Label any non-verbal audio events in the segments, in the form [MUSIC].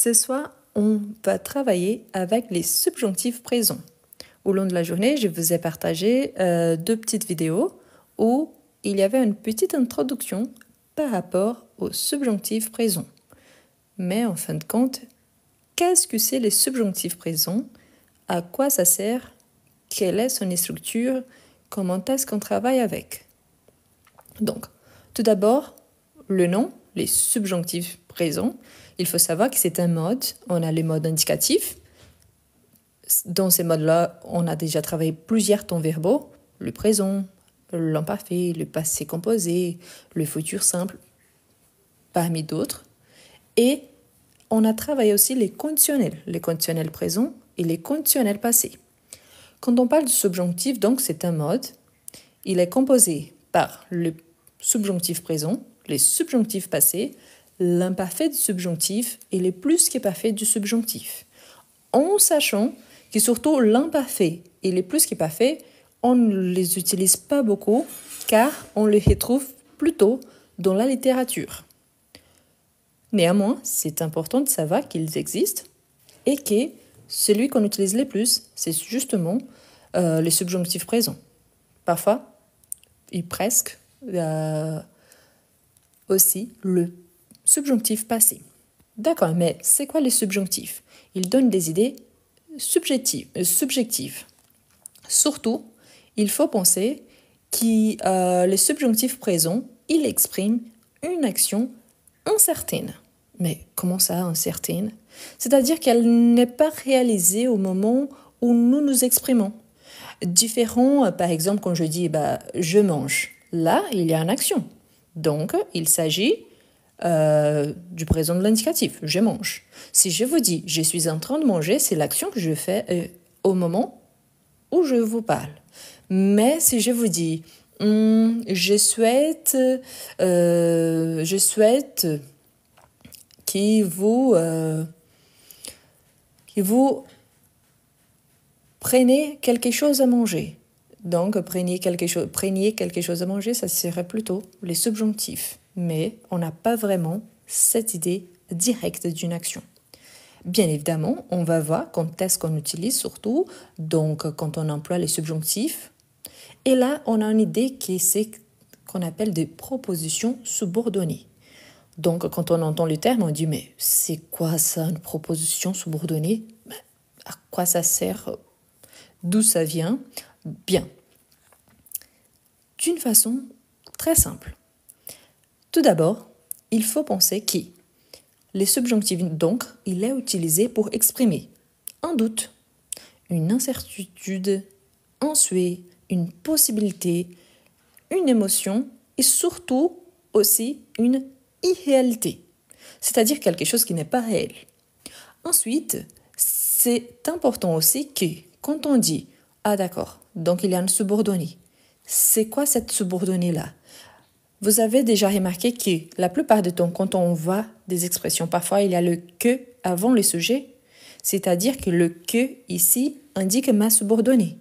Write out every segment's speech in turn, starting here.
Ce soir, on va travailler avec les subjonctifs présents. Au long de la journée, je vous ai partagé euh, deux petites vidéos où il y avait une petite introduction par rapport aux subjonctifs présents. Mais en fin de compte, qu'est-ce que c'est les subjonctifs présents? À quoi ça sert? Quelle est son structure? Comment est-ce qu'on travaille avec? Donc, tout d'abord, le nom, les subjonctifs présents. Il faut savoir que c'est un mode. On a les modes indicatifs. Dans ces modes-là, on a déjà travaillé plusieurs temps verbaux. Le présent, l'imparfait, le passé composé, le futur simple, parmi d'autres. Et on a travaillé aussi les conditionnels, les conditionnels présents et les conditionnels passés. Quand on parle du subjonctif, donc c'est un mode. Il est composé par le subjonctif présent, les subjonctifs passés, l'imparfait du subjonctif et les plus qui parfait du subjonctif. En sachant que surtout l'imparfait et les plus qui parfait, on ne les utilise pas beaucoup car on les retrouve plutôt dans la littérature. Néanmoins, c'est important de savoir qu'ils existent et que celui qu'on utilise le plus, c'est justement euh, les subjonctifs présents. Parfois, et presque, euh, aussi le subjonctif passé. D'accord, mais c'est quoi les subjonctifs? Ils donnent des idées subjectives. Euh, subjectives. Surtout, il faut penser que euh, les subjonctifs présents, ils expriment une action incertaine. Mais comment ça, incertaine? C'est-à-dire qu'elle n'est pas réalisée au moment où nous nous exprimons. Différent, euh, par exemple, quand je dis bah, je mange, là, il y a une action. Donc, il s'agit euh, du présent de l'indicatif, je mange. Si je vous dis je suis en train de manger, c'est l'action que je fais euh, au moment où je vous parle. Mais si je vous dis hum, je souhaite, euh, je souhaite vous, que vous prenez quelque chose à manger. Donc, prenez quelque, chose, quelque chose à manger, ça serait plutôt les subjonctifs. Mais on n'a pas vraiment cette idée directe d'une action. Bien évidemment, on va voir quand est-ce qu'on utilise surtout, donc quand on emploie les subjonctifs. Et là, on a une idée qui qu'on appelle des propositions subordonnées. Donc, quand on entend le terme, on dit mais c'est quoi ça, une proposition subordonnée? Ben, À quoi ça sert? D'où ça vient? Bien, d'une façon très simple. Tout d'abord, il faut penser que les subjonctifs, donc, il est utilisé pour exprimer un doute, une incertitude, un souhait, une possibilité, une émotion et surtout aussi une irréalité, c'est-à-dire quelque chose qui n'est pas réel. Ensuite, c'est important aussi que quand on dit Ah d'accord, donc il y a un subordonné, c'est quoi cette subordonnée-là? Vous avez déjà remarqué que la plupart du temps, quand on voit des expressions, parfois il y a le que avant le sujet, c'est-à-dire que le que ici indique ma subordonnée.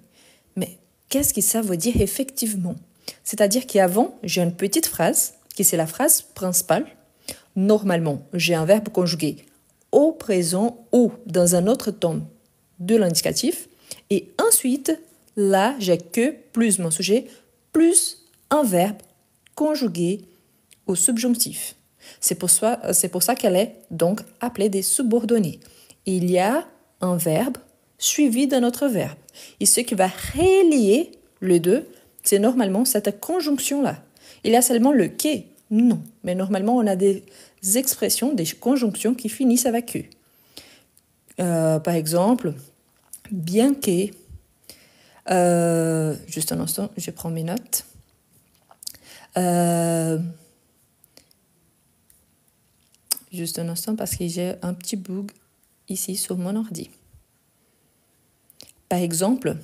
Mais qu'est-ce que ça veut dire effectivement? C'est-à-dire qu'avant, j'ai une petite phrase, qui c'est la phrase principale. Normalement, j'ai un verbe conjugué au présent ou dans un autre temps de l'indicatif. Et ensuite, Là, j'ai que plus mon sujet, plus un verbe conjugué au subjonctif. C'est pour ça, qu'elle est donc appelée des subordonnées. Il y a un verbe suivi d'un autre verbe. Et ce qui va relier les deux, c'est normalement cette conjonction-là. Il y a seulement le que, non. Mais normalement, on a des expressions, des conjonctions qui finissent avec eux. Euh, par exemple, bien que, euh, juste un instant, je prends mes notes. Euh, juste un instant parce que j'ai un petit bug ici sur mon ordi. Par exemple,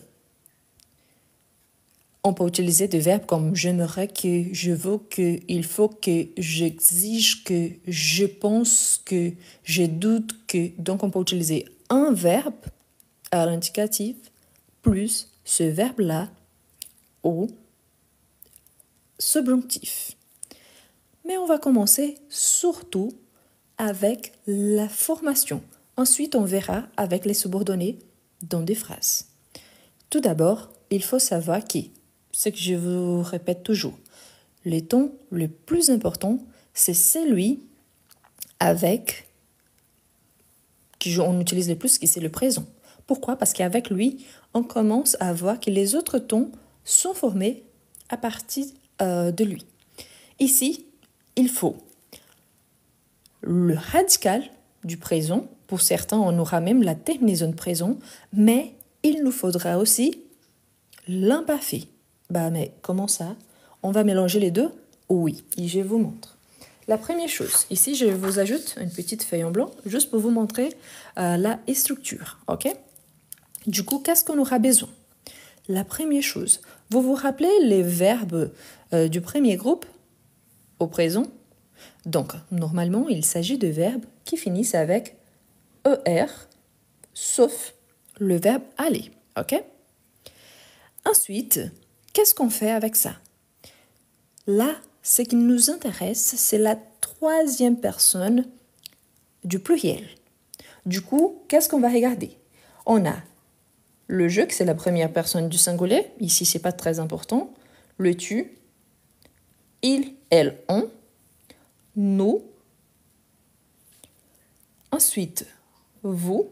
on peut utiliser des verbes comme j'aimerais que, je veux que, il faut que, j'exige que, je pense que, je doute que. Donc on peut utiliser un verbe à l'indicatif plus ce verbe-là au subjonctif. Mais on va commencer surtout avec la formation. Ensuite, on verra avec les subordonnés dans des phrases. Tout d'abord, il faut savoir qui. Ce que je vous répète toujours. Le ton le plus important, c'est celui avec qui on utilise le plus, qui c'est le présent. Pourquoi? Parce qu'avec lui, on commence à voir que les autres tons sont formés à partir euh, de lui. Ici, il faut le radical du présent. Pour certains, on aura même la terminaison présent, mais il nous faudra aussi l'imparfait. Bah, mais comment ça? On va mélanger les deux? Oui, je vous montre. La première chose, ici, je vous ajoute une petite feuille en blanc, juste pour vous montrer euh, la structure, ok? Du coup, qu'est-ce qu'on aura besoin? La première chose, vous vous rappelez les verbes euh, du premier groupe? Au présent? Donc, normalement, il s'agit de verbes qui finissent avec ER, sauf le verbe aller, ok? Ensuite, qu'est-ce qu'on fait avec ça? Là, ce qui nous intéresse, c'est la troisième personne du pluriel. Du coup, qu'est-ce qu'on va regarder? On a le je, qui c'est la première personne du singulier. Ici, c'est pas très important. Le tu, il, elle, on, nous. Ensuite, vous.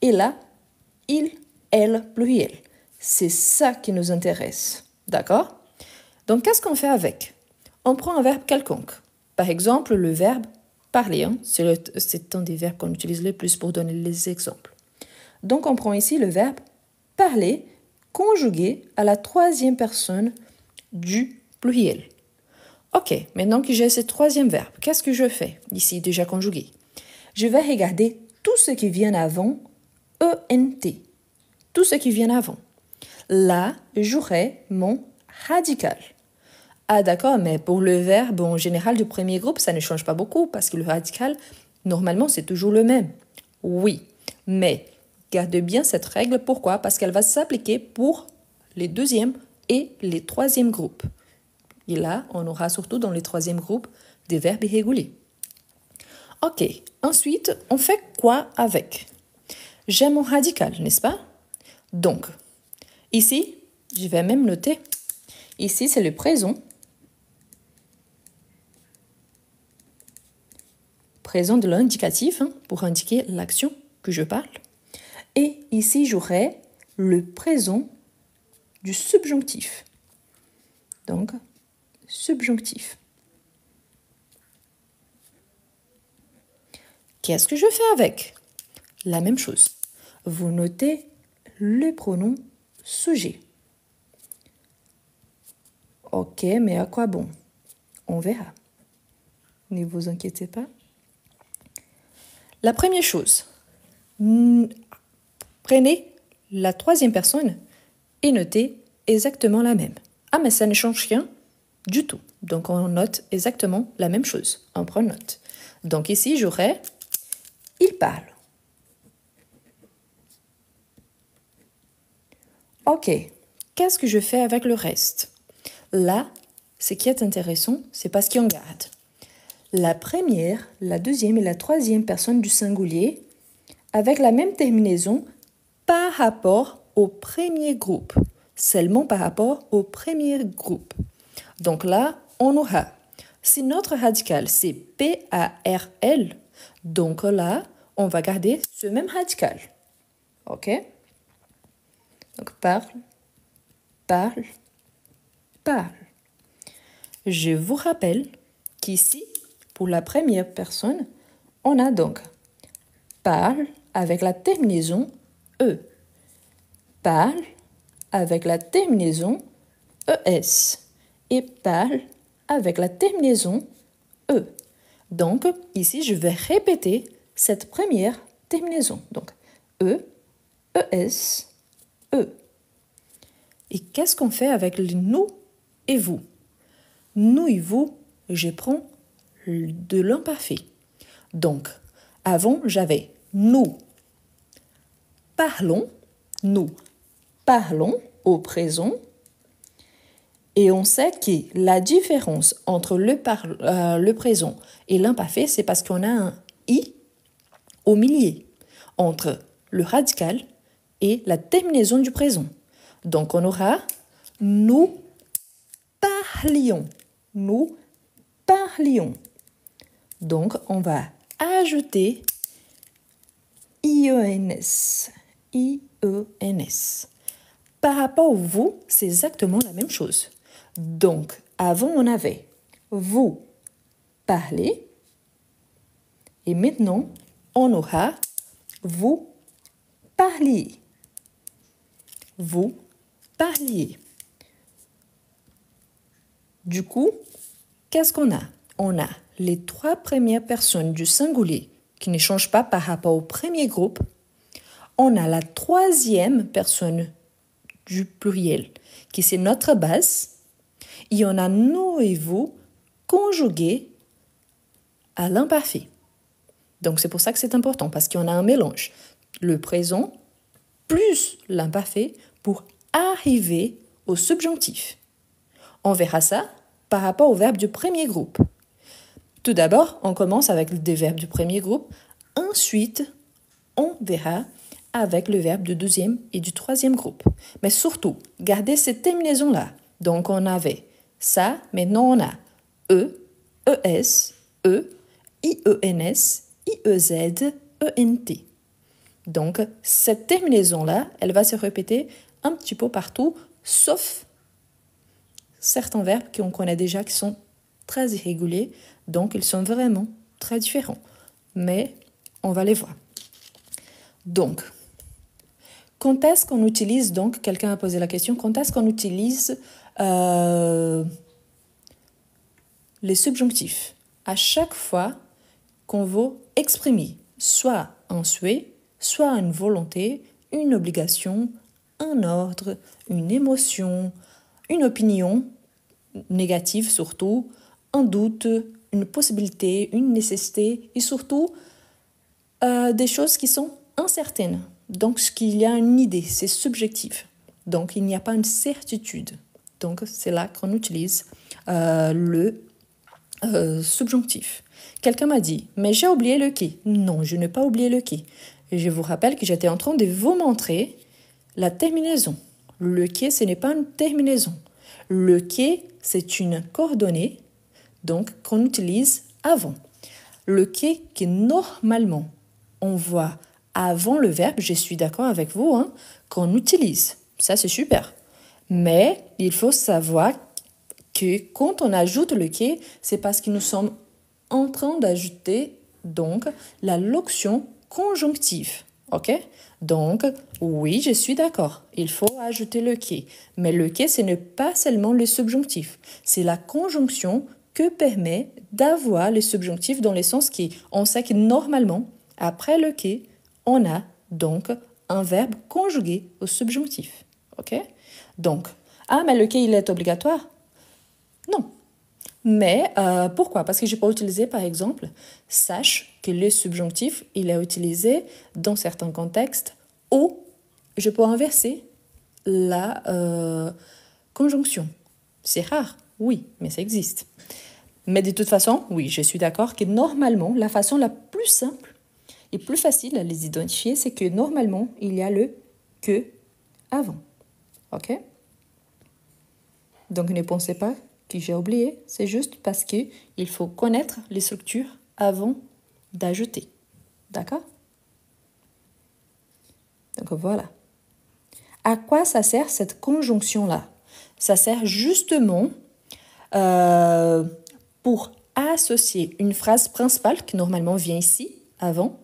Et là, il, elle, pluriel. C'est ça qui nous intéresse. D'accord? Donc, qu'est-ce qu'on fait avec? On prend un verbe quelconque. Par exemple, le verbe parler. Hein. C'est un des verbes qu'on utilise le plus pour donner les exemples. Donc, on prend ici le verbe parler conjugué à la troisième personne du pluriel. Ok, maintenant que j'ai ce troisième verbe, qu'est-ce que je fais ici déjà conjugué? Je vais regarder tout ce qui vient avant ENT. Tout ce qui vient avant là, j'aurai mon radical. Ah d'accord, mais pour le verbe en général du premier groupe, ça ne change pas beaucoup parce que le radical, normalement, c'est toujours le même. Oui, mais garde bien cette règle. Pourquoi? Parce qu'elle va s'appliquer pour les deuxièmes et les troisièmes groupes. Et là, on aura surtout dans les troisièmes groupes des verbes irréguliers. Ok, ensuite, on fait quoi avec? J'ai mon radical, n'est-ce pas? Donc, Ici, je vais même noter. Ici, c'est le présent. Présent de l'indicatif hein, pour indiquer l'action que je parle. Et ici, j'aurai le présent du subjonctif. Donc, subjonctif. Qu'est-ce que je fais avec? La même chose. Vous notez le pronom sujet. Ok, mais à quoi bon? On verra. Ne vous inquiétez pas. La première chose, prenez la troisième personne et notez exactement la même. Ah, mais ça ne change rien du tout. Donc on note exactement la même chose. On prend note. Donc ici, j'aurai il parle. Ok, qu'est-ce que je fais avec le reste? Là, ce qui est intéressant, c'est parce qu'on garde. La première, la deuxième et la troisième personne du singulier avec la même terminaison par rapport au premier groupe, seulement par rapport au premier groupe. Donc là, on aura, si notre radical c'est P-A-R-L, donc là, on va garder ce même radical. OK? Donc parle, parle, parle. Je vous rappelle qu'ici, pour la première personne, on a donc parle avec la terminaison E. Parle avec la terminaison ES. Et parle avec la terminaison E. Donc, ici, je vais répéter cette première terminaison. Donc, E, ES, eux. Et qu'est-ce qu'on fait avec nous et vous? Nous et vous, je prends de l'imparfait. Donc, avant, j'avais nous parlons, nous parlons au présent. Et on sait que la différence entre le, euh, présent et l'imparfait, c'est parce qu'on a un i au milieu entre le radical et la terminaison du présent. Donc on aura nous parlions. Nous parlions. Donc on va ajouter IENS. IENS. Par rapport au vous, c'est exactement la même chose. Donc, avant, on avait vous parlez et maintenant, on aura vous parliez. Vous parliez. Du coup, qu'est-ce qu'on a? On a les trois premières personnes du singulier qui ne changent pas par rapport au premier groupe. On a la troisième personne du pluriel qui c'est notre base. Et on a nous et vous conjugués à l'imparfait. Donc c'est pour ça que c'est important parce qu'on a un mélange. Le présent plus l'imparfait pour arriver au subjonctif. On verra ça par rapport au verbe du premier groupe. Tout d'abord, on commence avec des verbes du premier groupe. Ensuite, on verra avec le verbe du deuxième et du troisième groupe. Mais surtout, gardez cette terminaison-là. Donc, on avait ça, maintenant on a E, ES, E, IENS, IEZ, ENT. Donc, cette terminaison-là, elle va se répéter un petit peu partout, sauf certains verbes qu'on connaît déjà qui sont très irréguliers, donc ils sont vraiment très différents. Mais on va les voir. Donc, quand est-ce qu'on utilise, donc, quelqu'un a posé la question, quand est-ce qu'on utilise euh, les subjonctifs? À chaque fois qu'on veut exprimer soit un souhait, soit une volonté, une obligation, un ordre, une émotion, une opinion négative surtout, un doute, une possibilité, une nécessité et surtout euh, des choses qui sont incertaines. Donc, ce qu'il y a une idée, c'est subjectif. Donc, il n'y a pas une certitude. Donc, c'est là qu'on utilise euh, le euh, subjonctif. Quelqu'un m'a dit, mais j'ai oublié le qui. Non, je n'ai pas oublié le qui. je vous rappelle que j'étais en train de vous montrer la terminaison. Le qui, ce n'est pas une terminaison. Le qui, c'est une coordonnée, donc qu'on utilise avant. Le qui, qui normalement, on voit avant le verbe, je suis d'accord avec vous, hein, qu'on utilise. Ça, c'est super. Mais il faut savoir que quand on ajoute le qui, c'est parce que nous sommes en train d'ajouter donc la locution conjonctive. OK? Donc, oui, je suis d'accord. Il faut ajouter le qui. Mais le qui, ce n'est pas seulement le subjonctif. C'est la conjonction que permet d'avoir le subjonctif dans le sens qui. On sait que normalement, après le qui, on a donc un verbe conjugué au subjonctif. OK? Donc, ah, mais le qui, il est obligatoire? Non. Mais euh, pourquoi? Parce que je peux utiliser, par exemple, sache que le subjonctif, il est utilisé dans certains contextes ou je peux inverser la euh, conjonction. C'est rare, oui, mais ça existe. Mais de toute façon, oui, je suis d'accord que normalement, la façon la plus simple et plus facile à les identifier, c'est que normalement, il y a le que avant. OK? Donc ne pensez pas que j'ai oublié, c'est juste parce que il faut connaître les structures avant d'ajouter. D'accord? Donc voilà. À quoi ça sert cette conjonction-là? Ça sert justement euh, pour associer une phrase principale qui normalement vient ici, avant,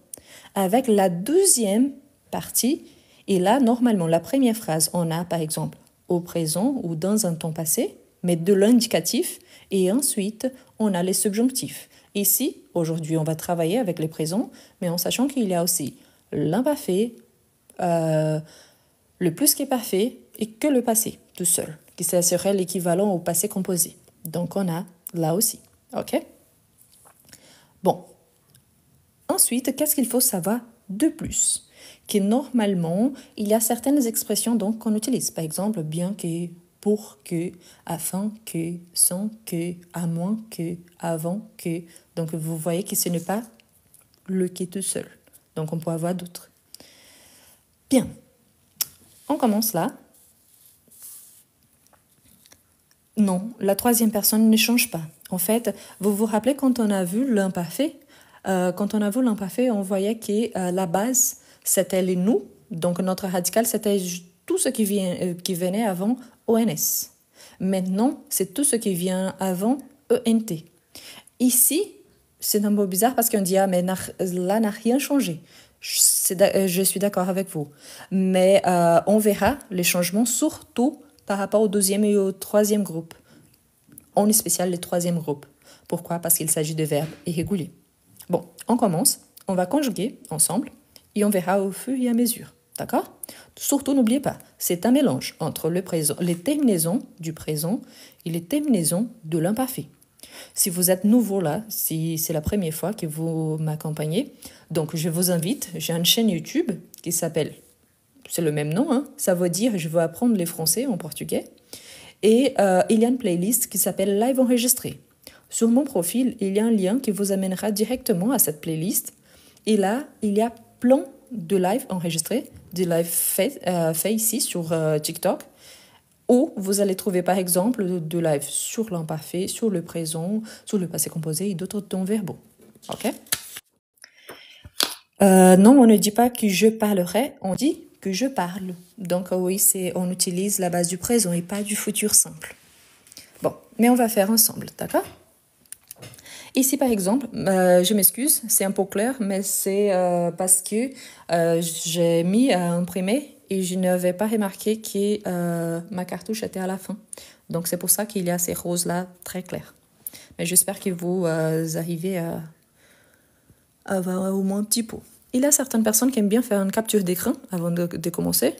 avec la deuxième partie. Et là, normalement, la première phrase, on a par exemple au présent ou dans un temps passé, mais de l'indicatif. Et ensuite, on a les subjonctifs. Ici, aujourd'hui, on va travailler avec les présents, mais en sachant qu'il y a aussi l'imparfait, euh, le plus qui est parfait et que le passé tout seul, qui serait l'équivalent au passé composé. Donc, on a là aussi. OK? Bon, Ensuite, qu'est-ce qu'il faut savoir de plus? Que normalement, il y a certaines expressions donc qu'on utilise. Par exemple, bien que pour que, afin que, sans que, à moins que, avant que. Donc vous voyez que ce n'est pas le qui est tout seul. Donc on peut avoir d'autres. Bien. On commence là. Non, la troisième personne ne change pas. En fait, vous vous rappelez quand on a vu l'imparfait? Euh, Quand on a vu l'imparfait, on voyait que euh, la base, c'était les nous. Donc notre radical, c'était tout ce qui, euh, venait avant ONS. Maintenant, c'est tout ce qui vient avant ENT. Ici, c'est un peu bizarre parce qu'on dit, ah, mais là n'a rien changé. Je suis d'accord avec vous. Mais on verra les changements surtout par rapport au deuxième et au troisième groupe. Est spécial le troisième groupe. Pourquoi? Parce qu'il s'agit de verbes irréguliers. Bon, on commence. On va conjuguer ensemble et on verra au fur et à mesure. D'accord? Surtout, n'oubliez pas, c'est un mélange entre les terminaisons du présent et les terminaisons de l'imparfait. Si vous êtes nouveau là, si c'est la première fois que vous m'accompagnez, donc je vous invite, j'ai une chaîne YouTube qui s'appelle c'est le même nom, hein. ça veut dire je veux apprendre les français en portugais. Et euh, il y a une playlist qui s'appelle Live enregistré. Sur mon profil, il y a un lien qui vous amènera directement à cette playlist. Et là, il y a plein de lives enregistrés, des lives faits euh, fait ici sur euh, TikTok, où vous allez trouver par exemple de lives sur l'imparfait, sur le présent, sur le passé composé et d'autres temps verbaux. Ok? Non, on ne dit pas que je parlerai, on dit que je parle. Donc oui, on utilise la base du présent et pas du futur simple. Bon, mais on va faire ensemble, d'accord? Ici, par exemple, euh, je m'excuse, c'est un peu clair, mais c'est euh, parce que euh, j'ai mis à imprimer et je n'avais pas remarqué que ma cartouche était à la fin. Donc c'est pour ça qu'il y a ces roses-là très claires. Mais j'espère que vous arrivez à avoir au moins un petit peu. Il y a certaines personnes qui aiment bien faire une capture d'écran avant de, commencer.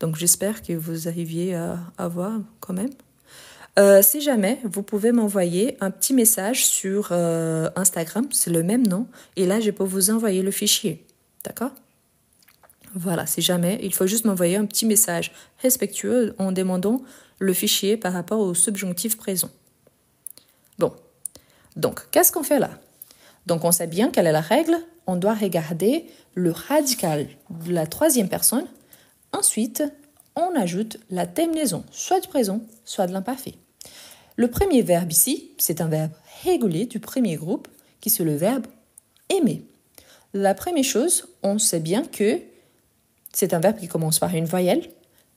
Donc j'espère que vous arriviez à, avoir voir quand même. Euh, si jamais, vous pouvez m'envoyer un petit message sur euh, Instagram, c'est le même nom, et là je peux vous envoyer le fichier. D'accord? Voilà, si jamais, il faut juste m'envoyer un petit message respectueux en demandant le fichier par rapport au subjonctif présent. Bon, donc qu'est-ce qu'on fait là? Donc on sait bien quelle est la règle on doit regarder le radical de la troisième personne. Ensuite, on ajoute la terminaison, soit du présent, soit de l'imparfait. Le premier verbe ici, c'est un verbe régulier du premier groupe, qui est le verbe aimer. La première chose, on sait bien que c'est un verbe qui commence par une voyelle.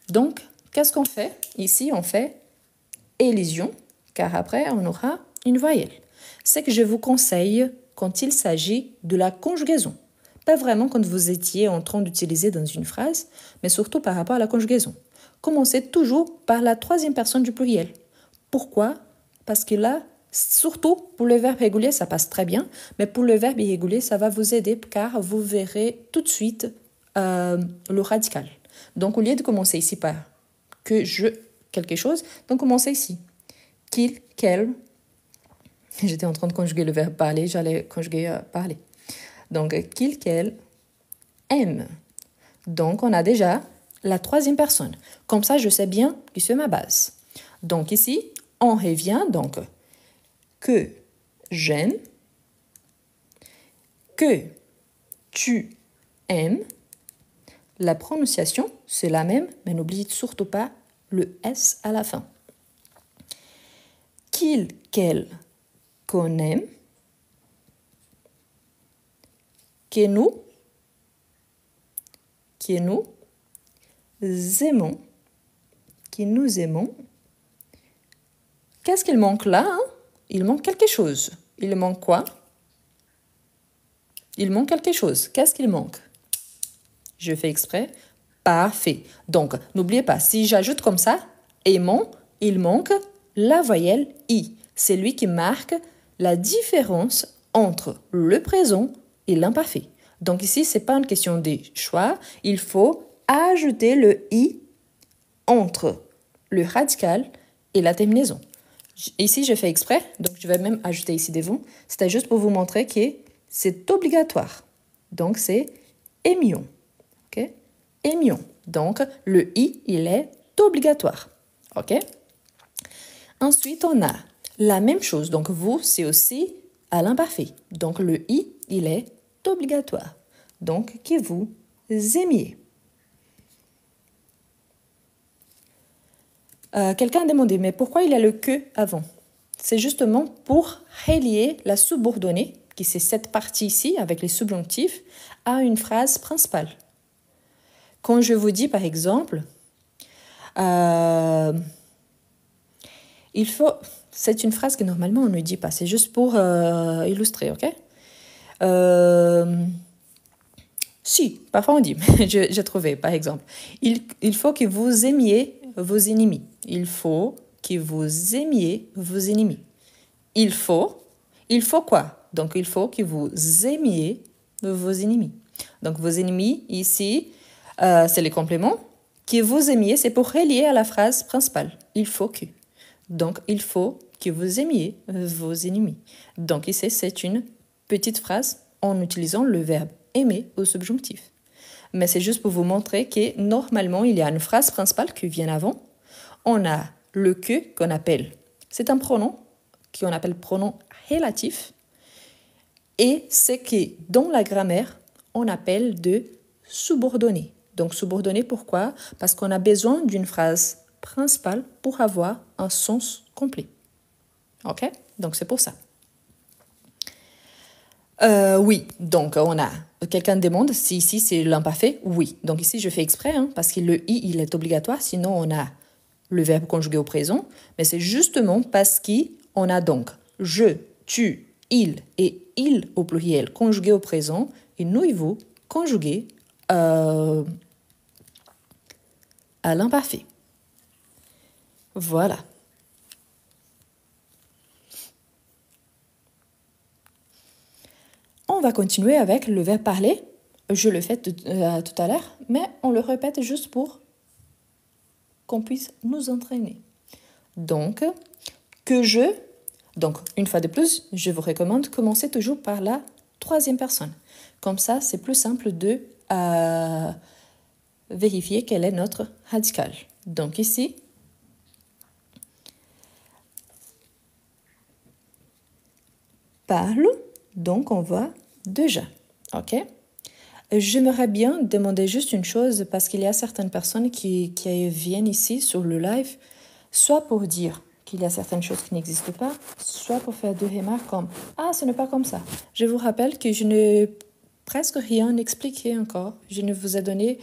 Donc, qu'est-ce qu'on fait Ici, on fait élision, car après, on aura une voyelle. C'est que je vous conseille quand il s'agit de la conjugaison. Pas vraiment quand vous étiez en train d'utiliser dans une phrase, mais surtout par rapport à la conjugaison. Commencez toujours par la troisième personne du pluriel. Pourquoi? Parce que là, surtout pour le verbe régulier, ça passe très bien, mais pour le verbe irrégulier, ça va vous aider car vous verrez tout de suite euh, le radical. Donc au lieu de commencer ici par que je quelque chose, donc commencez ici. Qu'il, quel, [LAUGHS] J'étais en train de conjuguer le verbe parler, j'allais conjuguer euh, parler. Donc, qu'il, qu'elle aime. Donc, on a déjà la troisième personne. Comme ça, je sais bien que c'est ma base. Donc, ici, on revient donc que j'aime, que tu aimes. La prononciation, c'est la même, mais n'oubliez surtout pas le S à la fin. Qu'il, qu'elle qu'on aime, que nous, que nous aimons, que nous aimons. Qu'est-ce qu'il manque là hein? Il manque quelque chose. Il manque quoi? Il manque quelque chose. Qu'est-ce qu'il manque? Je fais exprès. Parfait. Donc, n'oubliez pas, si j'ajoute comme ça, aimons, il manque la voyelle I. C'est lui qui marque la différence entre le présent et l'imparfait. Donc ici, ce n'est pas une question de choix, il faut ajouter le i entre le radical et la terminaison. Ici, je fais exprès, donc je vais même ajouter ici des vents. C'était juste pour vous montrer que c'est obligatoire. Donc c'est émion. ok? Émion. Donc le i, il est obligatoire. OK? Ensuite, on a la même chose. Donc, vous, c'est aussi à l'imparfait. Donc, le i, il est obligatoire. Donc, que vous aimiez. Euh, quelqu'un a demandé, mais pourquoi il a le que avant? C'est justement pour relier la subordonnée, qui c'est cette partie ici avec les subjonctifs, à une phrase principale. Quand je vous dis par exemple, euh, il faut, c'est une phrase que normalement on ne dit pas, c'est juste pour euh, illustrer, ok? Si, parfois on dit, [LAUGHS] j'ai trouvé par exemple, il, il faut que vous aimiez vos ennemis. Il faut que vous aimiez vos ennemis. Il faut, il faut quoi? Donc il faut que vous aimiez vos ennemis. Donc vos ennemis ici, euh, c'est les compléments. Que vous aimiez, c'est pour relier à la phrase principale. Il faut que. Donc il faut que vous aimiez vos ennemis. Donc ici, c'est une petite phrase en utilisant le verbe aimer au subjonctif mais c'est juste pour vous montrer que normalement, il y a une phrase principale qui vient avant. On a le que qu'on appelle, c'est un pronom qu'on appelle pronom relatif. Et c'est que dans la grammaire, on appelle de subordonné. Donc subordonné, pourquoi? Parce qu'on a besoin d'une phrase principale pour avoir un sens complet. OK? Donc c'est pour ça. Euh, oui, donc on a quelqu'un demande si ici c'est l'imparfait. Oui, donc ici je fais exprès hein, parce que le i il est obligatoire, sinon on a le verbe conjugué au présent, mais c'est justement parce qu'on a donc je, tu, il et il au pluriel conjugué au présent et nous et vous conjugué euh, à l'imparfait. Voilà. On va continuer avec le verbe parler. Je le fais euh, tout, à l'heure, mais on le répète juste pour qu'on puisse nous entraîner. Donc, que je, donc une fois de plus, je vous recommande commencer toujours par la troisième personne. Comme ça, c'est plus simple de euh, vérifier quel est notre radical. Donc ici, parle, donc on va déjà. OK? J'aimerais bien demander juste une chose parce qu'il y a certaines personnes qui, qui viennent ici sur le live, soit pour dire qu'il y a certaines choses qui n'existent pas, soit pour faire deux remarques comme Ah, ce n'est pas comme ça. Je vous rappelle que je n'ai presque rien expliqué encore. Je ne vous ai donné,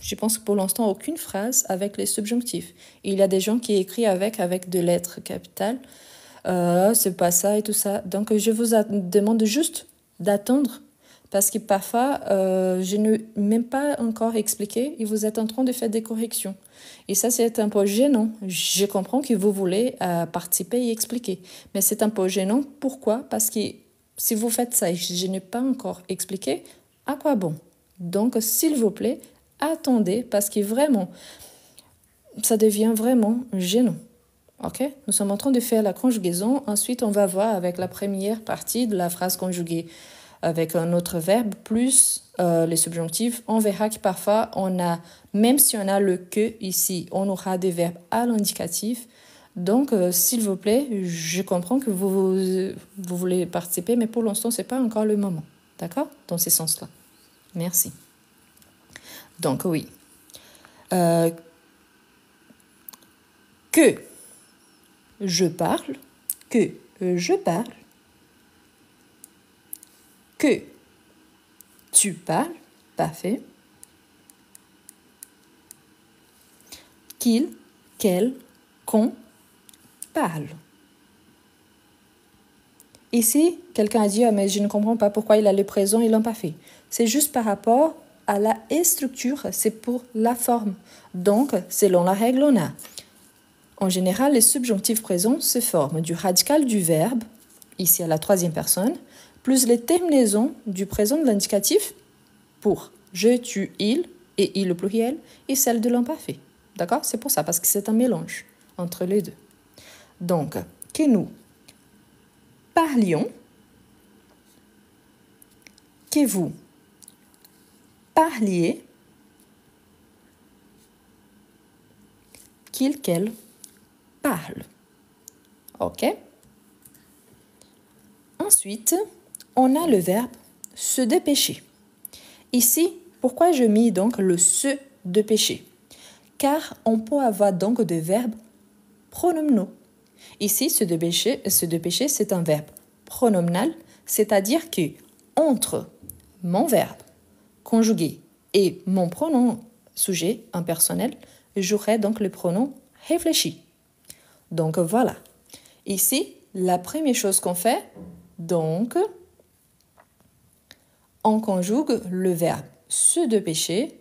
je pense pour l'instant, aucune phrase avec les subjonctifs. Il y a des gens qui écrivent avec, avec de lettres capitales. Euh, c'est pas ça et tout ça. Donc, je vous demande juste d'attendre parce que parfois, euh, je ne même pas encore expliqué et vous êtes en train de faire des corrections. Et ça, c'est un peu gênant. Je comprends que vous voulez euh, participer et expliquer, mais c'est un peu gênant. Pourquoi? Parce que si vous faites ça et je n'ai pas encore expliqué, à quoi bon? Donc, s'il vous plaît, attendez parce que vraiment, ça devient vraiment gênant. Ok Nous sommes en train de faire la conjugaison. Ensuite, on va voir avec la première partie de la phrase conjuguée avec un autre verbe plus euh, les subjonctifs. On verra que parfois, on a, même si on a le que ici, on aura des verbes à l'indicatif. Donc, euh, s'il vous plaît, je comprends que vous, vous voulez participer, mais pour l'instant, ce n'est pas encore le moment. D'accord? Dans ce sens-là. Merci. Donc, oui. Euh, que je parle, que je parle, que tu parles, parfait, qu'il, qu'elle, qu'on parle. Ici, quelqu'un a dit ah, mais je ne comprends pas pourquoi il a le présent et l'imparfait. C'est juste par rapport à la structure, c'est pour la forme. Donc, selon la règle, on a en général, les subjonctifs présents se forment du radical du verbe, ici à la troisième personne, plus les terminaisons du présent de l'indicatif pour je, tu, il et il au pluriel et celle de l'imparfait. D'accord? C'est pour ça, parce que c'est un mélange entre les deux. Donc, que nous parlions, que vous parliez, qu'il, qu'elle parle. OK Ensuite, on a le verbe se dépêcher. Ici, pourquoi je mis donc le se dépêcher? Car on peut avoir donc des verbes pronominaux. Ici, se dépêcher, se dépêcher c'est un verbe pronominal, c'est-à-dire que entre mon verbe conjugué et mon pronom sujet impersonnel, j'aurai donc le pronom réfléchi. Donc voilà. Ici, la première chose qu'on fait, donc, on conjugue le verbe se dépêcher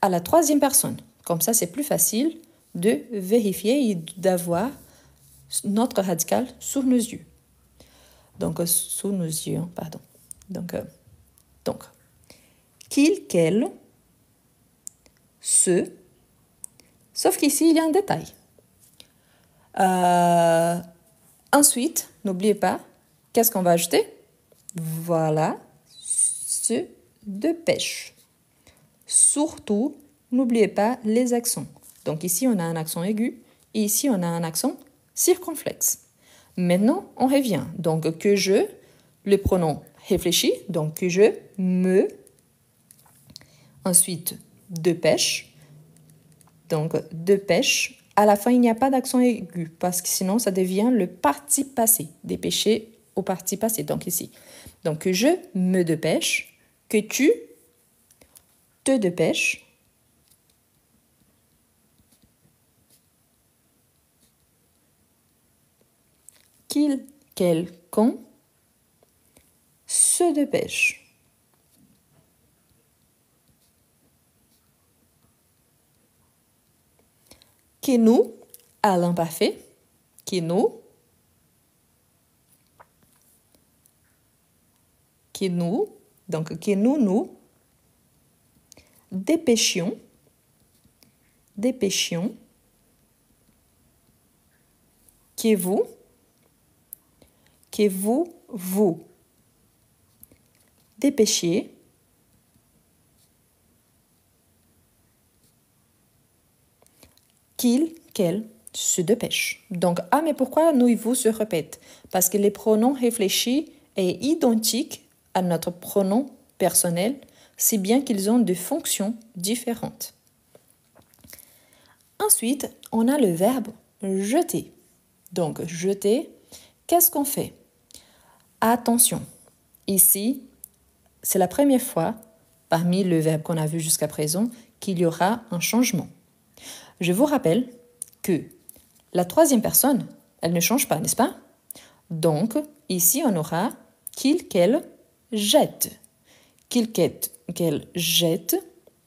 à la troisième personne. Comme ça, c'est plus facile de vérifier et d'avoir notre radical sous nos yeux. Donc, sous nos yeux, pardon. Donc, euh, donc qu'il, qu'elle, ce. Sauf qu'ici, il y a un détail. Euh, ensuite, n'oubliez pas, qu'est-ce qu'on va ajouter? Voilà, ce de pêche. Surtout, n'oubliez pas les accents. Donc ici, on a un accent aigu et ici, on a un accent circonflexe. Maintenant, on revient. Donc, que je, le pronom réfléchi, donc que je me. Ensuite, de pêche. Donc, de pêche. À la fin, il n'y a pas d'accent aigu parce que sinon, ça devient le parti passé. Dépêcher au parti passé. Donc, ici. Donc, que je me dépêche, que tu te dépêches. Qu'il, quel, qu'on se dépêche. Qui nous, à l'imparfait, qui nous, qui nous, donc qui nous, nous, dépêchions, dépêchions, qui vous, qui vous, vous, dépêchiez, qu'il, qu'elle se dépêche. Donc, ah, mais pourquoi nous et vous se répètent Parce que les pronoms réfléchis est identique à notre pronom personnel, si bien qu'ils ont des fonctions différentes. Ensuite, on a le verbe jeter. Donc, jeter, qu'est-ce qu'on fait? Attention, ici, c'est la première fois, parmi le verbe qu'on a vu jusqu'à présent, qu'il y aura un changement. Je vous rappelle que la troisième personne, elle ne change pas, n'est-ce pas? Donc, ici, on aura qu'il, qu'elle jette. Qu'il, qu'elle jette.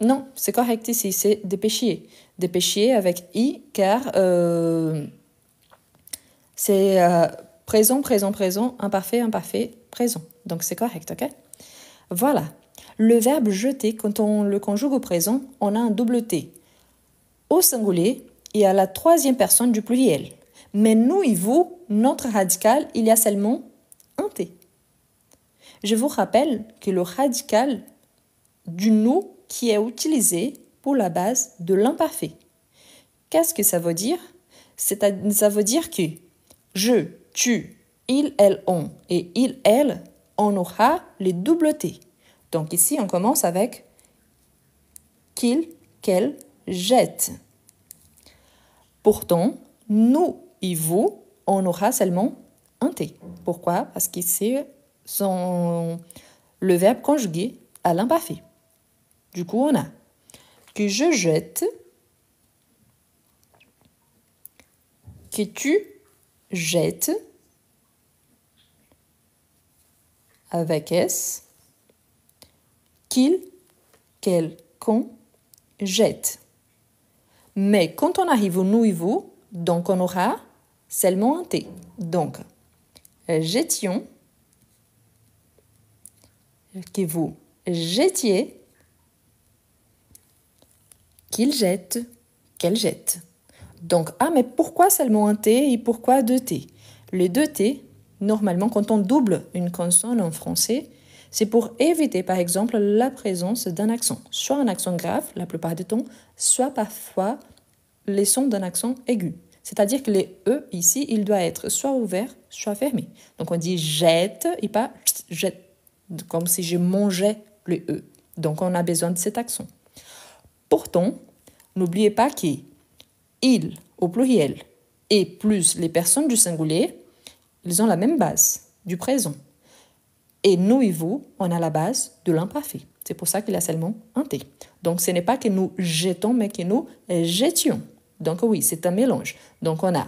Non, c'est correct ici, c'est dépêcher. Dépêcher avec i, car euh, c'est euh, présent, présent, présent, imparfait, imparfait, présent. Donc, c'est correct, ok? Voilà. Le verbe jeter, quand on le conjugue au présent, on a un double T au singulier et à la troisième personne du pluriel. Mais nous et vous, notre radical, il y a seulement un T. Je vous rappelle que le radical du nous qui est utilisé pour la base de l'imparfait. Qu'est-ce que ça veut dire? Ça veut dire que je, tu, il, elle, on et il, elle, on aura les doubles T. Donc ici, on commence avec qu'il, qu'elle, jette. Pourtant, nous et vous, on aura seulement un T. Pourquoi? Parce que c'est le verbe conjugué à l'imparfait. Du coup, on a que je jette, que tu jettes avec S, qu'il, qu'elle, qu'on jette. Mais quand on arrive au vous, donc on aura seulement un T. Donc, jettions, que vous jettiez, qu'il jette, qu'elle jette. Donc, ah, mais pourquoi seulement un T et pourquoi deux T? Les deux T, normalement, quand on double une consonne en français, c'est pour éviter, par exemple, la présence d'un accent, soit un accent grave la plupart du temps, soit parfois les sons d'un accent aigu. C'est-à-dire que les E ici, il doit être soit ouvert, soit fermé. Donc on dit jette et pas jette, comme si je mangeais le E. Donc on a besoin de cet accent. Pourtant, n'oubliez pas que il au pluriel et plus les personnes du singulier, ils ont la même base du présent. Et nous et vous, on a la base de l'imparfait. C'est pour ça qu'il a seulement un T. Donc ce n'est pas que nous jetons, mais que nous jetions. Donc oui, c'est un mélange. Donc on a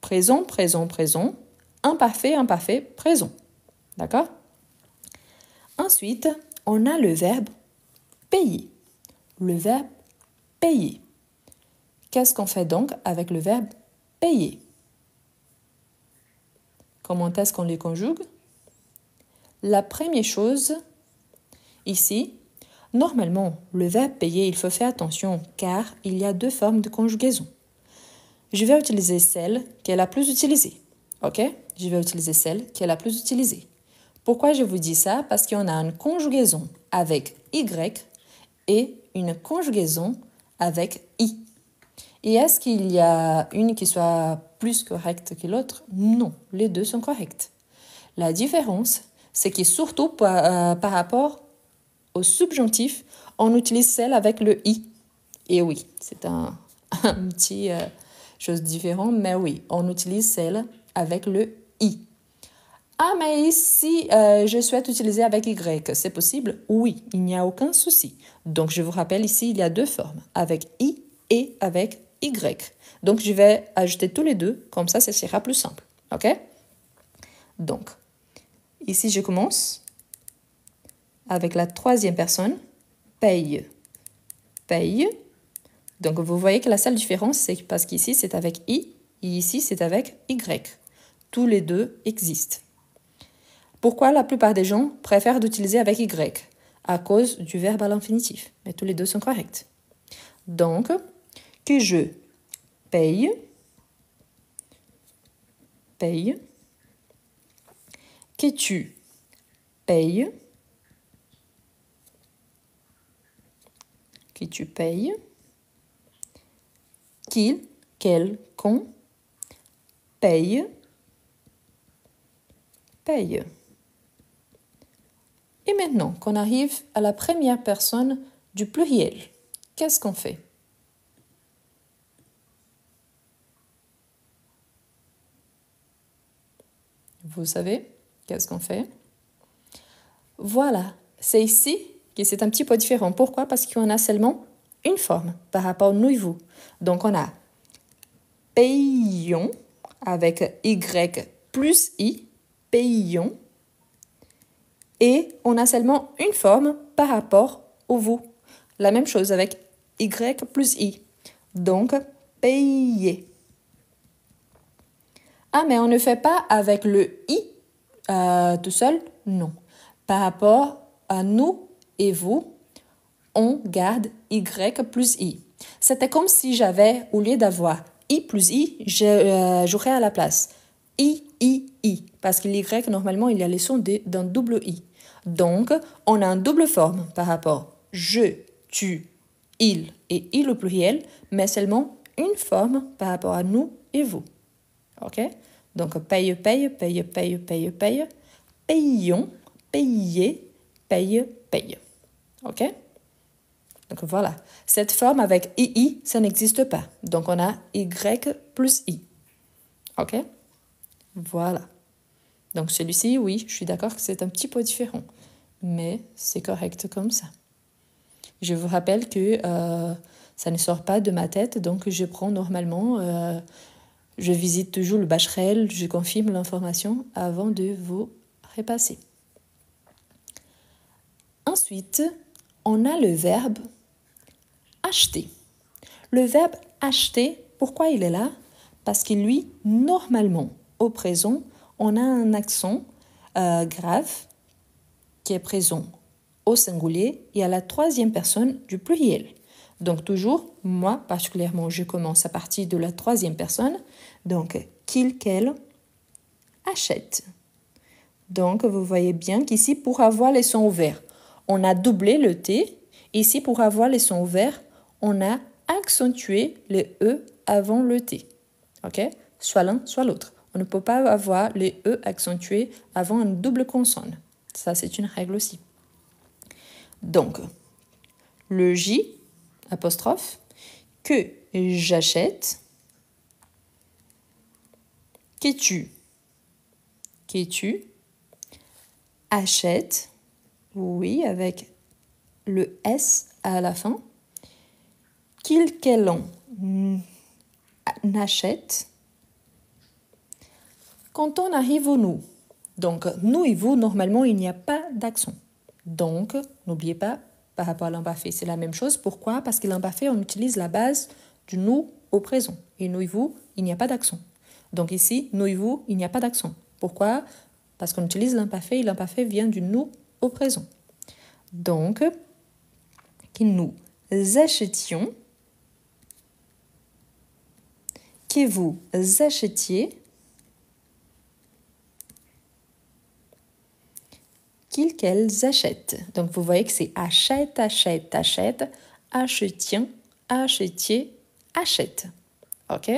présent, présent, présent, imparfait, imparfait, présent. D'accord? Ensuite, on a le verbe payer. Le verbe payer. Qu'est-ce qu'on fait donc avec le verbe payer? Comment est-ce qu'on les conjugue? La première chose, ici, Normalement, le verbe payer, il faut faire attention car il y a deux formes de conjugaison. Je vais utiliser celle qui est la plus utilisée. OK? Je vais utiliser celle qui est la plus utilisée. Pourquoi je vous dis ça? Parce qu'on a une conjugaison avec Y et une conjugaison avec I. Et est-ce qu'il y a une qui soit plus correcte que l'autre? Non, les deux sont correctes. La différence, c'est que surtout par, euh, par rapport au subjonctif, on utilise celle avec le i. Et oui, c'est un, [LAUGHS] petit euh, chose différent, mais oui, on utilise celle avec le i. Ah, mais ici, euh, je souhaite utiliser avec y, c'est possible? Oui, il n'y a aucun souci. Donc, je vous rappelle ici, il y a deux formes, avec i et avec y. Donc, je vais ajouter tous les deux, comme ça, ce sera plus simple. OK? Donc, ici, je commence avec la troisième personne, paye. Paye. Donc vous voyez que la seule différence, c'est parce qu'ici c'est avec i et ici c'est avec y. Tous les deux existent. Pourquoi la plupart des gens préfèrent d'utiliser avec y? À cause du verbe à l'infinitif. Mais tous les deux sont corrects. Donc, que je paye, paye, que tu payes, tu payes, qu'il, quel, qu'on, paye, paye. Et maintenant qu'on arrive à la première personne du pluriel, qu'est-ce qu'on fait? Vous savez, qu'est-ce qu'on fait? Voilà, c'est ici c'est un petit peu différent. Pourquoi? Parce qu'on a seulement une forme par rapport au nous et vous. Donc on a payons avec Y plus I, payons. Et on a seulement une forme par rapport au vous. La même chose avec Y plus I. Donc, payer. Ah, mais on ne fait pas avec le I euh, tout seul? Non. Par rapport à nous et vous, on garde Y plus I. C'était comme si j'avais, au lieu d'avoir I plus I, euh, j'aurais à la place I, I, I. Parce que l'Y, normalement, il y a les sons d'un double I. Donc, on a une double forme par rapport je, tu, il et il au pluriel, mais seulement une forme par rapport à nous et vous. OK? Donc, paye, paye, paye, paye, paye, paye, payons, payer, paye, paye. OK? Donc voilà. Cette forme avec II, ça n'existe pas. Donc on a Y plus I. OK? Voilà. Donc celui-ci, oui, je suis d'accord que c'est un petit peu différent. Mais c'est correct comme ça. Je vous rappelle que euh, ça ne sort pas de ma tête, donc je prends normalement, euh, je visite toujours le Bacherel, je confirme l'information avant de vous repasser. Ensuite, on a le verbe acheter. Le verbe acheter, pourquoi il est là? Parce que lui, normalement, au présent, on a un accent euh, grave qui est présent au singulier et à la troisième personne du pluriel. Donc toujours, moi particulièrement, je commence à partir de la troisième personne. Donc, qu'il, qu'elle achète. Donc, vous voyez bien qu'ici, pour avoir les sons ouverts, on a doublé le T. Ici, pour avoir les sons ouverts, on a accentuer les E avant le T. OK? Soit l'un, soit l'autre. On ne peut pas avoir les E accentués avant une double consonne. Ça, c'est une règle aussi. Donc, le J, que j'achète, qu'es-tu, qu'es-tu, achète, oui, avec le S à la fin, qu'il, quel, n'achète, quand on arrive au nous, donc nous et vous, normalement, il n'y a pas d'accent. Donc, n'oubliez pas, par rapport à l'imparfait, c'est la même chose. Pourquoi? Parce que l'imparfait, on utilise la base du nous au présent. Et nous et vous, il n'y a pas d'accent. Donc ici, nous et vous, il n'y a pas d'accent. Pourquoi? Parce qu'on utilise l'imparfait et l'imparfait vient du nous au présent. Donc, que nous achetions, que vous achetiez, qu'elles achètent. Donc vous voyez que c'est achète, achète, achète, achetien, achetiez, achète. OK?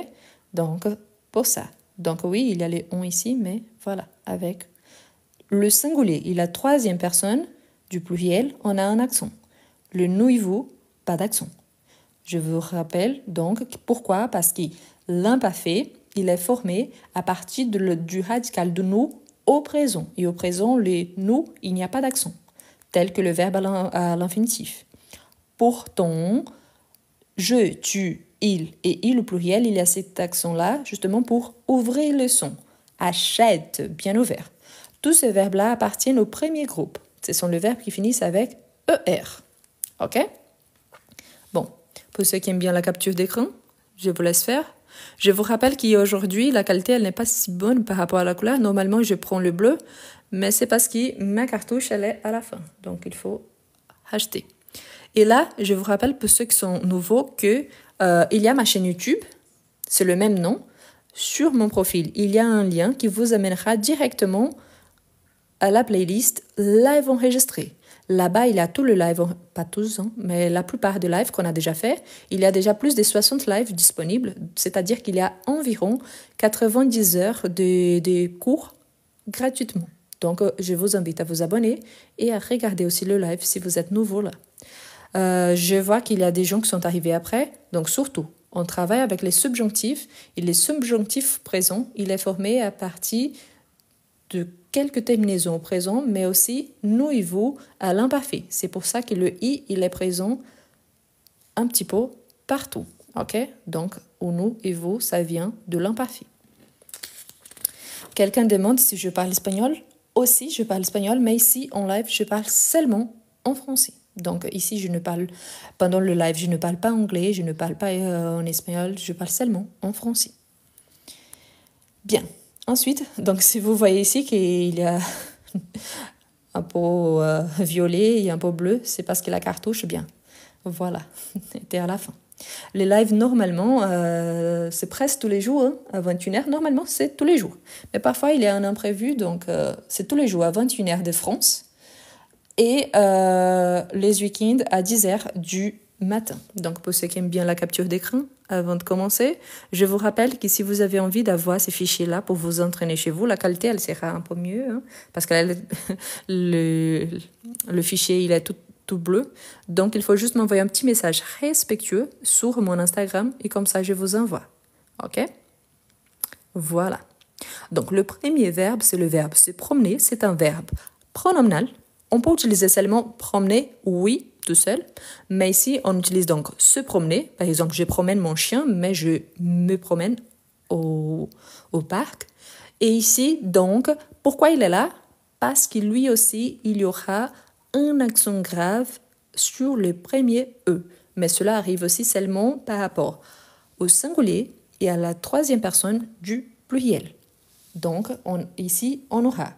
Donc pour ça. Donc oui, il y a les on ici, mais voilà, avec le singulier il la troisième personne du pluriel, on a un accent. Le nous et pas d'accent. Je vous rappelle donc pourquoi? Parce que l'imparfait, il est formé à partir de du radical de nous au présent. Et au présent, les nous, il n'y a pas d'accent, tel que le verbe à l'infinitif. Pourtant, je, tu, il et il au pluriel, il y a cet accent-là justement pour ouvrir le son. Achète, bien ouvert. Tous ces verbes-là appartiennent au premier groupe. Ce sont les verbes qui finissent avec ER. OK? Bon, pour ceux qui aiment bien la capture d'écran, je vous laisse faire. Je vous rappelle qu'aujourd'hui, la qualité, elle n'est pas si bonne par rapport à la couleur. Normalement, je prends le bleu, mais c'est parce que ma cartouche, elle est à la fin. Donc, il faut acheter. Et là, je vous rappelle pour ceux qui sont nouveaux que euh, il y a ma chaîne YouTube, c'est le même nom. Sur mon profil, il y a un lien qui vous amènera directement à la playlist live enregistré. Là-bas, il y a tout le live, pas tous, hein, mais la plupart des lives qu'on a déjà fait. Il y a déjà plus de 60 lives disponibles, c'est-à-dire qu'il y a environ 90 heures de, cours gratuitement. Donc, euh, je vous invite à vous abonner et à regarder aussi le live si vous êtes nouveau là. Euh, je vois qu'il y a des gens qui sont arrivés après, donc surtout, on travaille avec les subjonctifs et les subjonctifs présents, il est formé à partir de quelques terminaisons au présent, mais aussi nous et vous à l'imparfait. C'est pour ça que le i, il est présent un petit peu partout. OK? Donc, au nous et vous, ça vient de l'imparfait. Quelqu'un demande si je parle espagnol. Aussi, je parle espagnol, mais ici, en live, je parle seulement en français. Donc ici, je ne parle, pendant le live, je ne parle pas anglais, je ne parle pas euh, en espagnol, je parle seulement en français. Bien. Ensuite, donc si vous voyez ici qu'il y a [LAUGHS] un pot euh, violet et un pot bleu, c'est parce que la cartouche, bien, voilà, [LAUGHS] était à la fin. Les lives, normalement, euh, c'est presque tous les jours, hein, à 21h. Normalement, c'est tous les jours. Mais parfois, il y a un imprévu, donc c'est tous les jours à 21h de France et euh, les week-ends à 10h du matin. Donc pour ceux qui aiment bien la capture d'écran, avant de commencer, je vous rappelle que si vous avez envie d'avoir ces fichiers-là pour vous entraîner chez vous, la qualité, elle sera un peu mieux, hein, parce que [LAUGHS] le, fichier, il est tout, tout bleu. Donc il faut juste m'envoyer un petit message respectueux sur mon Instagram et comme ça, je vous envoie. OK? Voilà. Donc le premier verbe, c'est le verbe se promener. C'est un verbe pronominal on peut utiliser seulement promener, oui, tout seul, mais ici on utilise donc se promener. Par exemple, je promène mon chien, mais je me promène au, au parc. Et ici, donc, pourquoi il est là? Parce que lui aussi, il y aura un accent grave sur le premier E. Mais cela arrive aussi seulement par rapport au singulier et à la troisième personne du pluriel. Donc, on, ici, on aura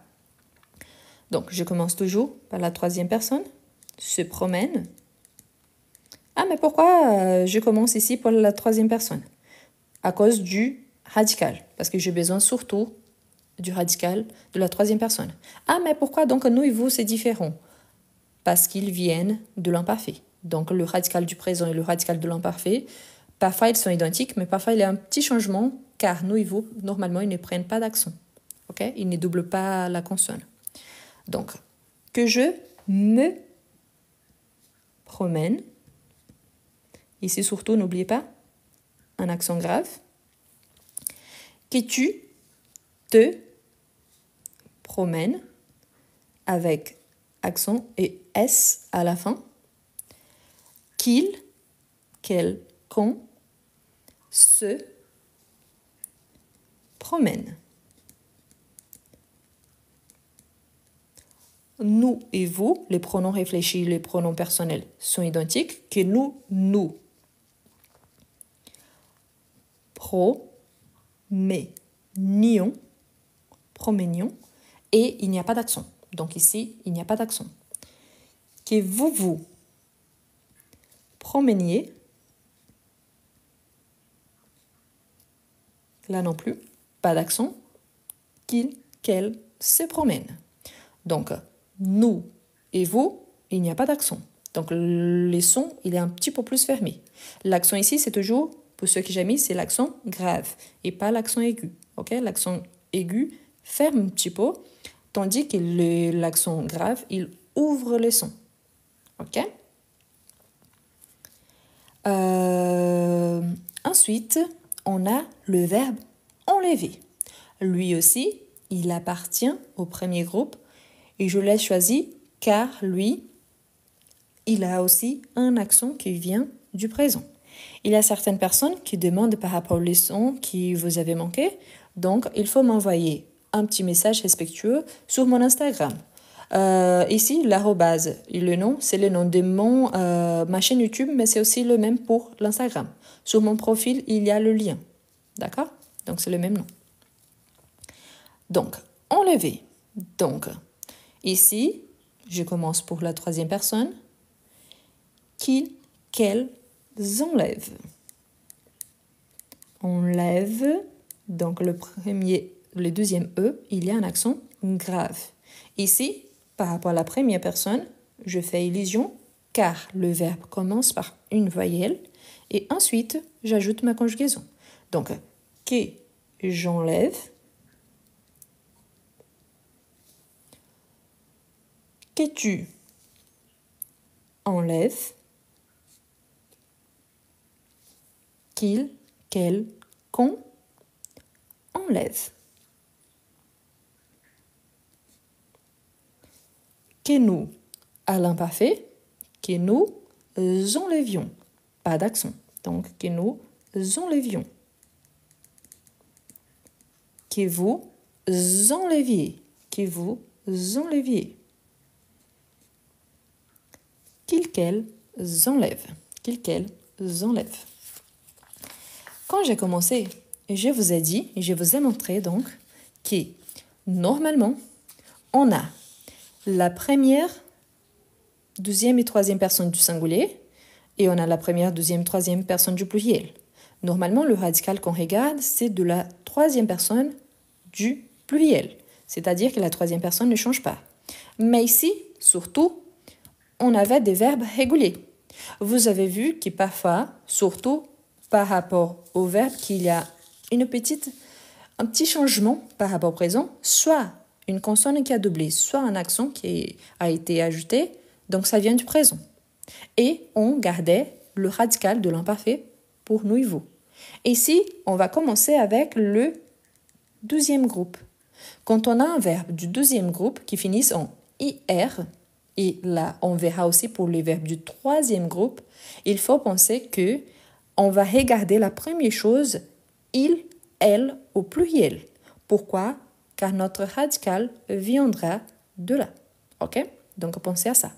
donc, je commence toujours par la troisième personne. Se promène. Ah, mais pourquoi euh, je commence ici pour la troisième personne? À cause du radical. Parce que j'ai besoin surtout du radical de la troisième personne. Ah, mais pourquoi donc nous et vous, c'est différent? Parce qu'ils viennent de l'imparfait. donc le radical du présent et le radical de l'imparfait, parfois ils sont identiques, mais parfois il y a un petit changement car nous et vous, normalement, ils ne prennent pas d'accent. ok? Ils ne doublent pas la consonne. Donc, que je me promène. Ici, surtout, n'oubliez pas un accent grave. Que tu te promènes avec accent et S à la fin. Qu'il, quel, qu'on, se promène. Nous et vous, les pronoms réfléchis, les pronoms personnels sont identiques que nous, nous. Pro, mais, nion, proménion, et il n'y a pas d'accent. Donc ici, il n'y a pas d'accent. Que vous, vous promeniez, là non plus, pas d'accent, qu'il, qu'elle se promène. Donc, nous et vous, il n'y a pas d'accent. Donc, les sons, il est un petit peu plus fermé. L'accent ici, c'est toujours, pour ceux qui j'ai mis, c'est l'accent grave et pas l'accent aigu. Ok? L'accent aigu ferme un petit peu, tandis que l'accent grave, il ouvre les sons. Ok? Euh, Ensuite, on a le verbe enlever. Lui aussi, il appartient au premier groupe et je l'ai choisi car lui, il a aussi un accent qui vient du présent. Il y a certaines personnes qui demandent par rapport aux leçons qui vous avez manqué, donc il faut m'envoyer un petit message respectueux sur mon Instagram. Euh, ici, l'arrobase, le nom, c'est le nom de mon, euh, ma chaîne YouTube, mais c'est aussi le même pour l'Instagram. Sur mon profil, il y a le lien. D'accord? Donc, c'est le même nom. Donc, enlever. Donc, ici, je commence pour la troisième personne. Qu'ils, qu'elles enlèvent. Enlève. Donc, le premier, le deuxième E, il y a un accent grave. Ici, par rapport à la première personne, je fais illusion car le verbe commence par une voyelle et ensuite j'ajoute ma conjugaison. Donc, que j'enlève? Que tu enlèves. Qu'il, qu'elle, qu'on enlève. que nous, à l'imparfait, que nous enlevions. Pas d'accent. Donc, que nous enlevions. Que vous enleviez. Que vous enleviez. Qu'il qu'elle enlève. Qu'il qu'elle enlève. Quand j'ai commencé, je vous ai dit, je vous ai montré donc que normalement, on a la première, deuxième et troisième personne du singulier et on a la première, deuxième, troisième personne du pluriel. Normalement, le radical qu'on regarde, c'est de la troisième personne du pluriel, c'est-à-dire que la troisième personne ne change pas. Mais ici, surtout, on avait des verbes réguliers. Vous avez vu que parfois, surtout par rapport au verbe, qu'il y a une petite, un petit changement par rapport au présent, soit une consonne qui a doublé, soit un accent qui a été ajouté, donc ça vient du présent. Et on gardait le radical de l'imparfait pour vous. Ici, on va commencer avec le deuxième groupe. Quand on a un verbe du deuxième groupe qui finit en IR, et là on verra aussi pour les verbes du troisième groupe, il faut penser que on va regarder la première chose, il, elle au pluriel. Pourquoi? Car notre radical viendra de là. OK? Donc pensez à ça.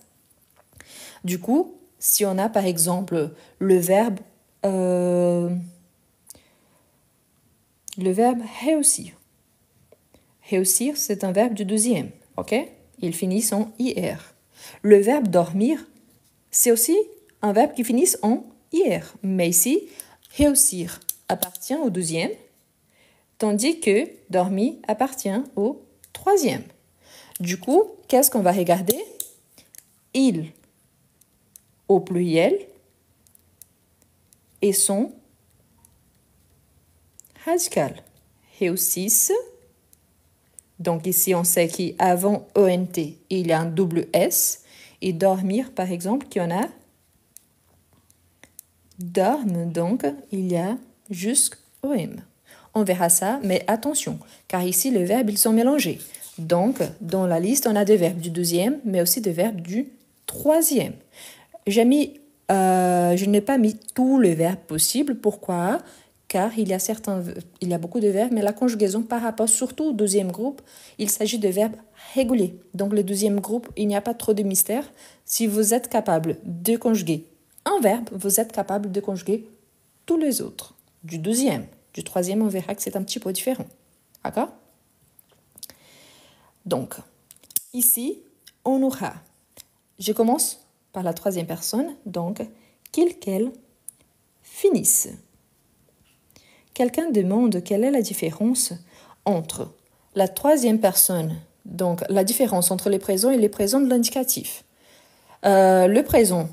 Du coup, si on a par exemple le verbe euh, le verbe réussir. Réussir, c'est un verbe du deuxième, ok? Il finit en IR. Le verbe dormir, c'est aussi un verbe qui finit en IR. Mais ici, réussir appartient au deuxième tandis que dormi appartient au troisième. Du coup, qu'est-ce qu'on va regarder? Il au pluriel et son radical. Réussissent. Donc ici, on sait qu'avant ONT, il y a un double S. Et dormir, par exemple, qu'il y en a dorme, donc il y a juste OM. On verra ça, mais attention, car ici, les verbes, ils sont mélangés. Donc, dans la liste, on a des verbes du deuxième, mais aussi des verbes du troisième. J'ai mis, euh, je n'ai pas mis tous les verbes possibles. Pourquoi? Car il y a certains, il y a beaucoup de verbes, mais la conjugaison par rapport surtout au deuxième groupe, il s'agit de verbes réguliers. Donc le deuxième groupe, il n'y a pas trop de mystère. Si vous êtes capable de conjuguer un verbe, vous êtes capable de conjuguer tous les autres. Du deuxième, du troisième, on verra que c'est un petit peu différent. D'accord? Donc, ici, on aura, je commence par la troisième personne, donc qu'il, qu'elle finisse. Quelqu'un demande quelle est la différence entre la troisième personne, donc la différence entre les présents et les présents de l'indicatif. Euh, le présent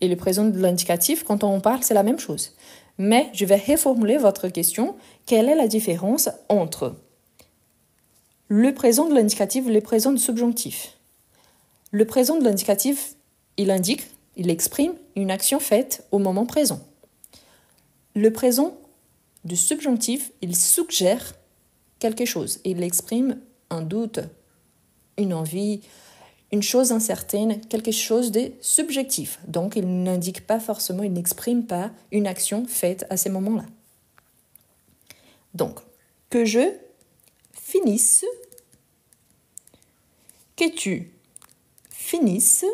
et le présent de l'indicatif, quand on parle, c'est la même chose. Mais je vais reformuler votre question. Quelle est la différence entre le présent de l'indicatif et le présent du subjonctif? Le présent de l'indicatif, il indique, il exprime une action faite au moment présent. Le présent du subjonctif, il suggère quelque chose. Il exprime un doute, une envie, une chose incertaine, quelque chose de subjectif. Donc, il n'indique pas forcément, il n'exprime pas une action faite à ces moments-là. Donc, que je finisse, que tu finisses,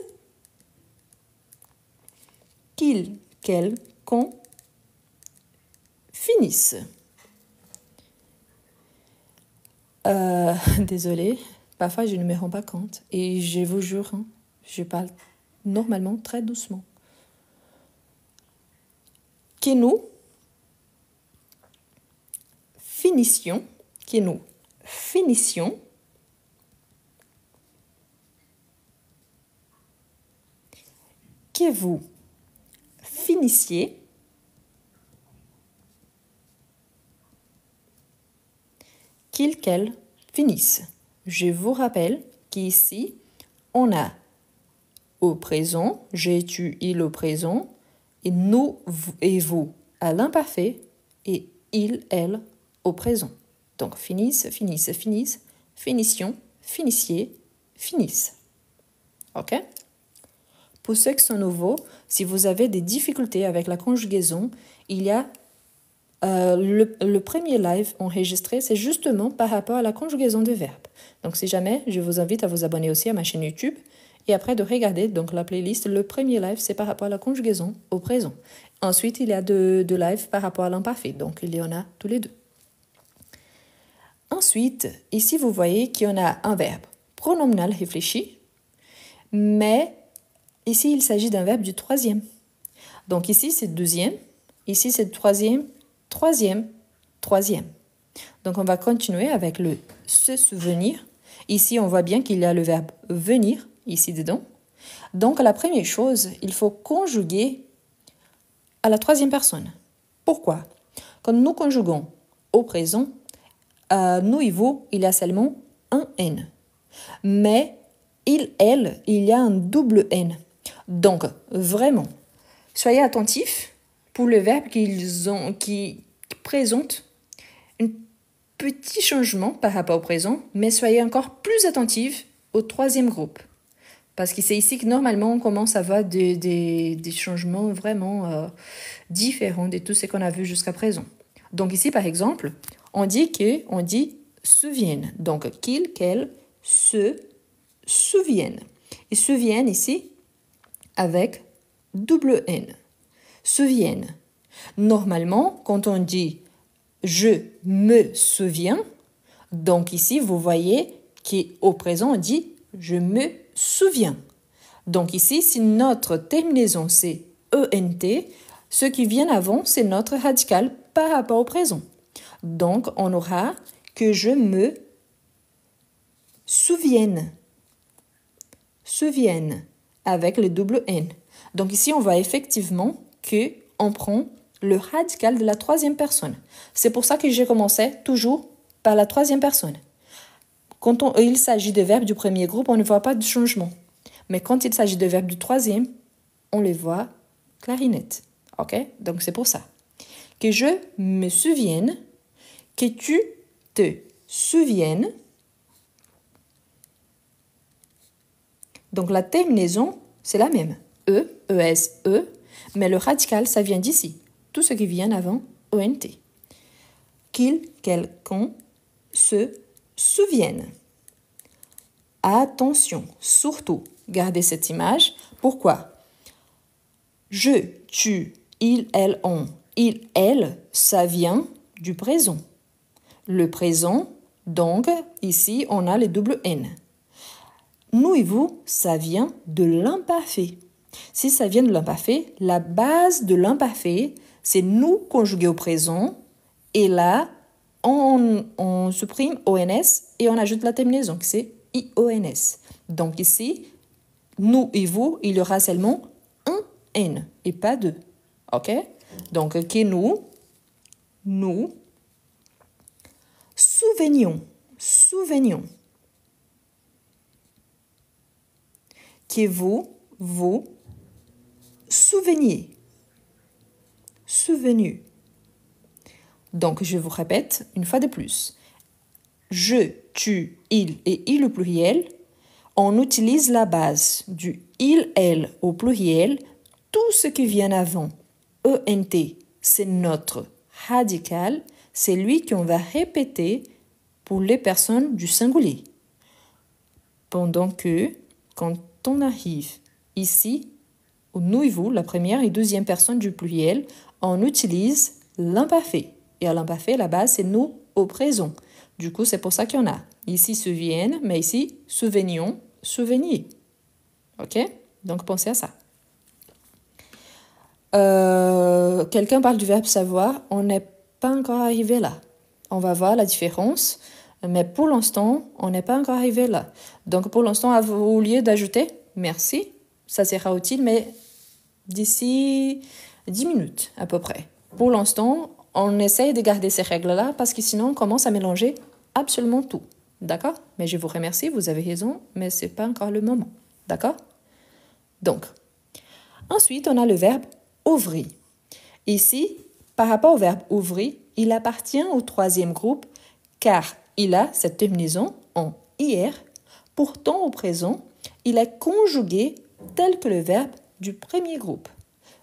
qu'il, qu'elle, qu'on finisse. Euh, [LAUGHS] désolée, Parfois, je ne me rends pas compte. Et je vous jure, hein, je parle normalement très doucement. Que nous finissions, que nous finissions que vous finissiez qu'il qu'elle finisse. Je vous rappelle qu'ici, on a au présent, j'ai, tu, il au présent, et nous et vous à l'imparfait, et il, elle au présent. Donc finisse, finisse, finisse, finition, finissiez, finisse. OK? Pour ceux qui sont nouveaux, si vous avez des difficultés avec la conjugaison, il y a euh, le, premier live enregistré, c'est justement par rapport à la conjugaison de verbes. Donc, si jamais, je vous invite à vous abonner aussi à ma chaîne YouTube et après de regarder donc la playlist. Le premier live, c'est par rapport à la conjugaison au présent. Ensuite, il y a deux, deux lives par rapport à l'imparfait. Donc, il y en a tous les deux. Ensuite, ici, vous voyez qu'il y en a un verbe pronominal réfléchi, mais ici, il s'agit d'un verbe du troisième. Donc, ici, c'est deuxième, ici, c'est troisième, Troisième, troisième. Donc on va continuer avec le se souvenir. Ici, on voit bien qu'il y a le verbe venir ici dedans. Donc la première chose, il faut conjuguer à la troisième personne. Pourquoi? Quand nous conjuguons au présent, à nous et vous, il y a seulement un N. Mais il, elle, il y a un double N. Donc, vraiment, soyez attentifs pour le verbe qu'ils ont, qui présente un petit changement par rapport au présent, mais soyez encore plus attentifs au troisième groupe. Parce que c'est ici que normalement on commence à voir des, des, changements vraiment euh, différents de tout ce qu'on a vu jusqu'à présent. Donc ici par exemple, on dit que on dit souviennent. Donc qu'ils, qu'elles se souviennent. Et souviennent ici avec double N souviennent. Normalement, quand on dit je me souviens, donc ici, vous voyez qu'au présent, on dit je me souviens. Donc ici, si notre terminaison c'est ENT, ce qui vient avant, c'est notre radical par rapport au présent. Donc, on aura que je me souvienne. Souvienne avec le double N. Donc ici, on voit effectivement que on prend le radical de la troisième personne. C'est pour ça que j'ai commencé toujours par la troisième personne. Quand il s'agit de verbes du premier groupe, on ne voit pas de changement. Mais quand il s'agit de verbes du troisième, on les voit clarinette. OK? Donc c'est pour ça. Que je me souvienne, que tu te souviennes. Donc la terminaison, c'est la même. E, ES, E, mais le radical, ça vient d'ici. Tout ce qui vient avant ONT. Qu'il, quelqu'un se souvienne. Attention, surtout, gardez cette image. Pourquoi? Je, tu, il, elle, on. Il, elle, ça vient du présent. Le présent, donc, ici, on a les double N. Nous et vous, ça vient de l'imparfait. Si ça vient de l'imparfait, la base de l'imparfait, c'est nous conjugué au présent. Et là, on, on, supprime ONS et on ajoute la terminaison, qui c'est IONS. Donc ici, nous et vous, il y aura seulement un N et pas deux. OK? Donc, que nous, nous, souvenions, souvenions. Que vous, vous, souveniez, souvenu. Donc, je vous répète une fois de plus. Je, tu, il et il au pluriel, on utilise la base du il, elle au pluriel. Tout ce qui vient avant, ENT, c'est notre radical, c'est lui qu'on va répéter pour les personnes du singulier. Pendant que, quand on arrive ici, au vous, la première et deuxième personne du pluriel, on utilise l'imparfait. Et à l'imparfait, la base, c'est nous au présent. Du coup, c'est pour ça qu'il y en a. Ici, souviennent, mais ici, souvenions, souvenir. OK? Donc, pensez à ça. Euh, quelqu'un parle du verbe savoir. On n'est pas encore arrivé là. On va voir la différence. Mais pour l'instant, on n'est pas encore arrivé là. Donc, pour l'instant, au lieu d'ajouter merci, ça sera utile, mais d'ici 10 minutes à peu près. Pour l'instant, on essaye de garder ces règles-là parce que sinon on commence à mélanger absolument tout. D'accord? Mais je vous remercie, vous avez raison, mais ce n'est pas encore le moment. D'accord? Donc, ensuite, on a le verbe ouvrir. Ici, par rapport au verbe ouvrir, il appartient au troisième groupe car il a cette terminaison en IR. Pourtant, au présent, il est conjugué tel que le verbe du premier groupe.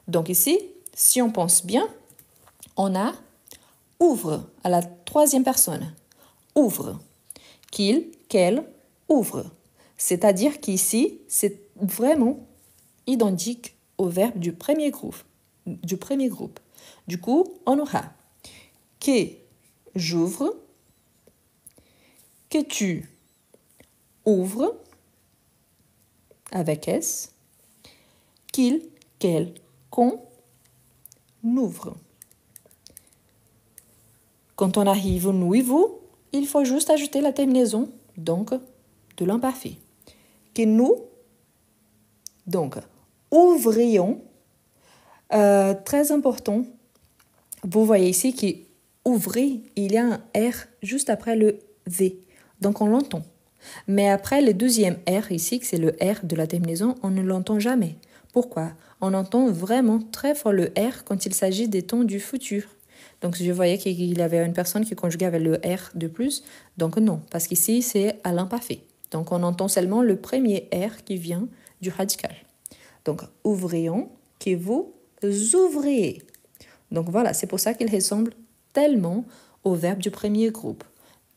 Donc ici, si on pense bien, on a ouvre à la troisième personne. Ouvre. Qu'il, qu'elle, ouvre. C'est-à-dire qu'ici, c'est vraiment identique au verbe du premier groupe. Du premier groupe. Du coup, on aura que j'ouvre, que tu ouvres avec S, qu'il, qu'elle, qu'on ouvre. Quand on arrive au vous, il faut juste ajouter la terminaison, donc de l'imparfait. Que nous, donc, ouvrions, euh, très important, vous voyez ici qu'ouvrir, il y a un R juste après le V, donc on l'entend. Mais après le deuxième R ici, c'est le R de la terminaison, on ne l'entend jamais. Pourquoi? On entend vraiment très fort le R quand il s'agit des tons du futur. Donc je voyais qu'il y avait une personne qui conjuguait avec le R de plus. Donc non, parce qu'ici c'est à l'imparfait. Donc on entend seulement le premier R qui vient du radical. Donc ouvrions, que vous ouvrez. Donc voilà, c'est pour ça qu'il ressemble tellement au verbe du premier groupe.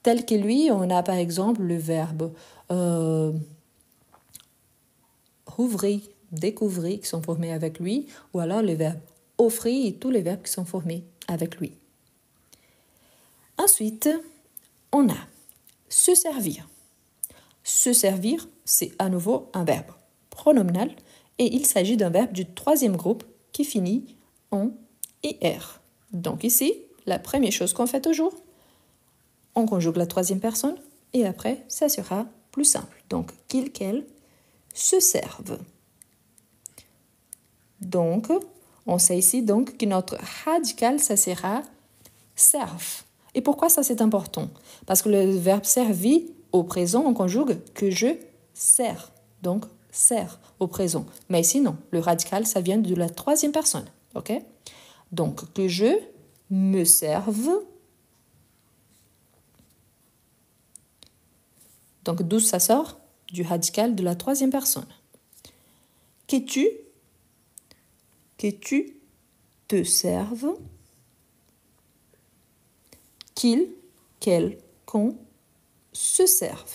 Tel que lui, on a par exemple le verbe euh, ouvrir, découvrir qui sont formés avec lui, ou alors le verbe offrir et tous les verbes qui sont formés avec lui. Ensuite, on a se servir. Se servir, c'est à nouveau un verbe pronominal et il s'agit d'un verbe du troisième groupe qui finit en IR. Donc ici, la première chose qu'on fait toujours, on conjugue la troisième personne et après, ça sera plus simple. Donc, qu'il, qu'elle se servent. Donc, on sait ici donc que notre radical, ça sera serve. Et pourquoi ça c'est important? Parce que le verbe servir au présent, on conjugue que je sers. Donc, sers au présent. Mais sinon, le radical, ça vient de la troisième personne. OK? Donc, que je me serve. Donc, d'où ça sort? Du radical de la troisième personne. Que tu, que tu te serves qu'il, qu'elle, se serve.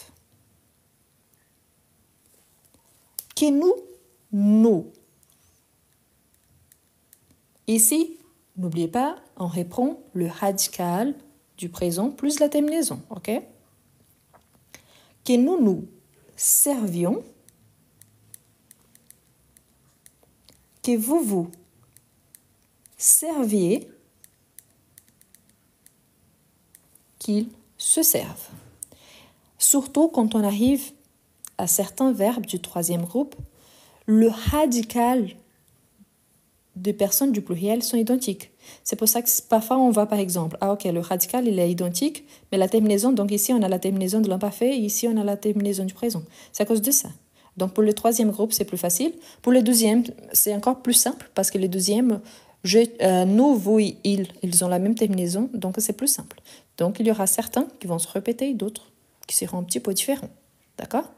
Que nous, nous. Ici, n'oubliez pas, on reprend le radical du présent plus la terminaison, ok? Que nous nous servions, que vous vous serviez, qu'ils se servent. Surtout quand on arrive à certains verbes du troisième groupe, le radical des personnes du pluriel sont identiques. C'est pour ça que parfois on voit par exemple, ah ok, le radical il est identique, mais la terminaison, donc ici on a la terminaison de l'imparfait, ici on a la terminaison du présent. C'est à cause de ça. Donc pour le troisième groupe c'est plus facile. Pour le deuxième c'est encore plus simple parce que le deuxième, je, euh, nous, vous, ils, ils ont la même terminaison, donc c'est plus simple. Donc il y aura certains qui vont se répéter, d'autres qui seront un petit peu différents. D'accord?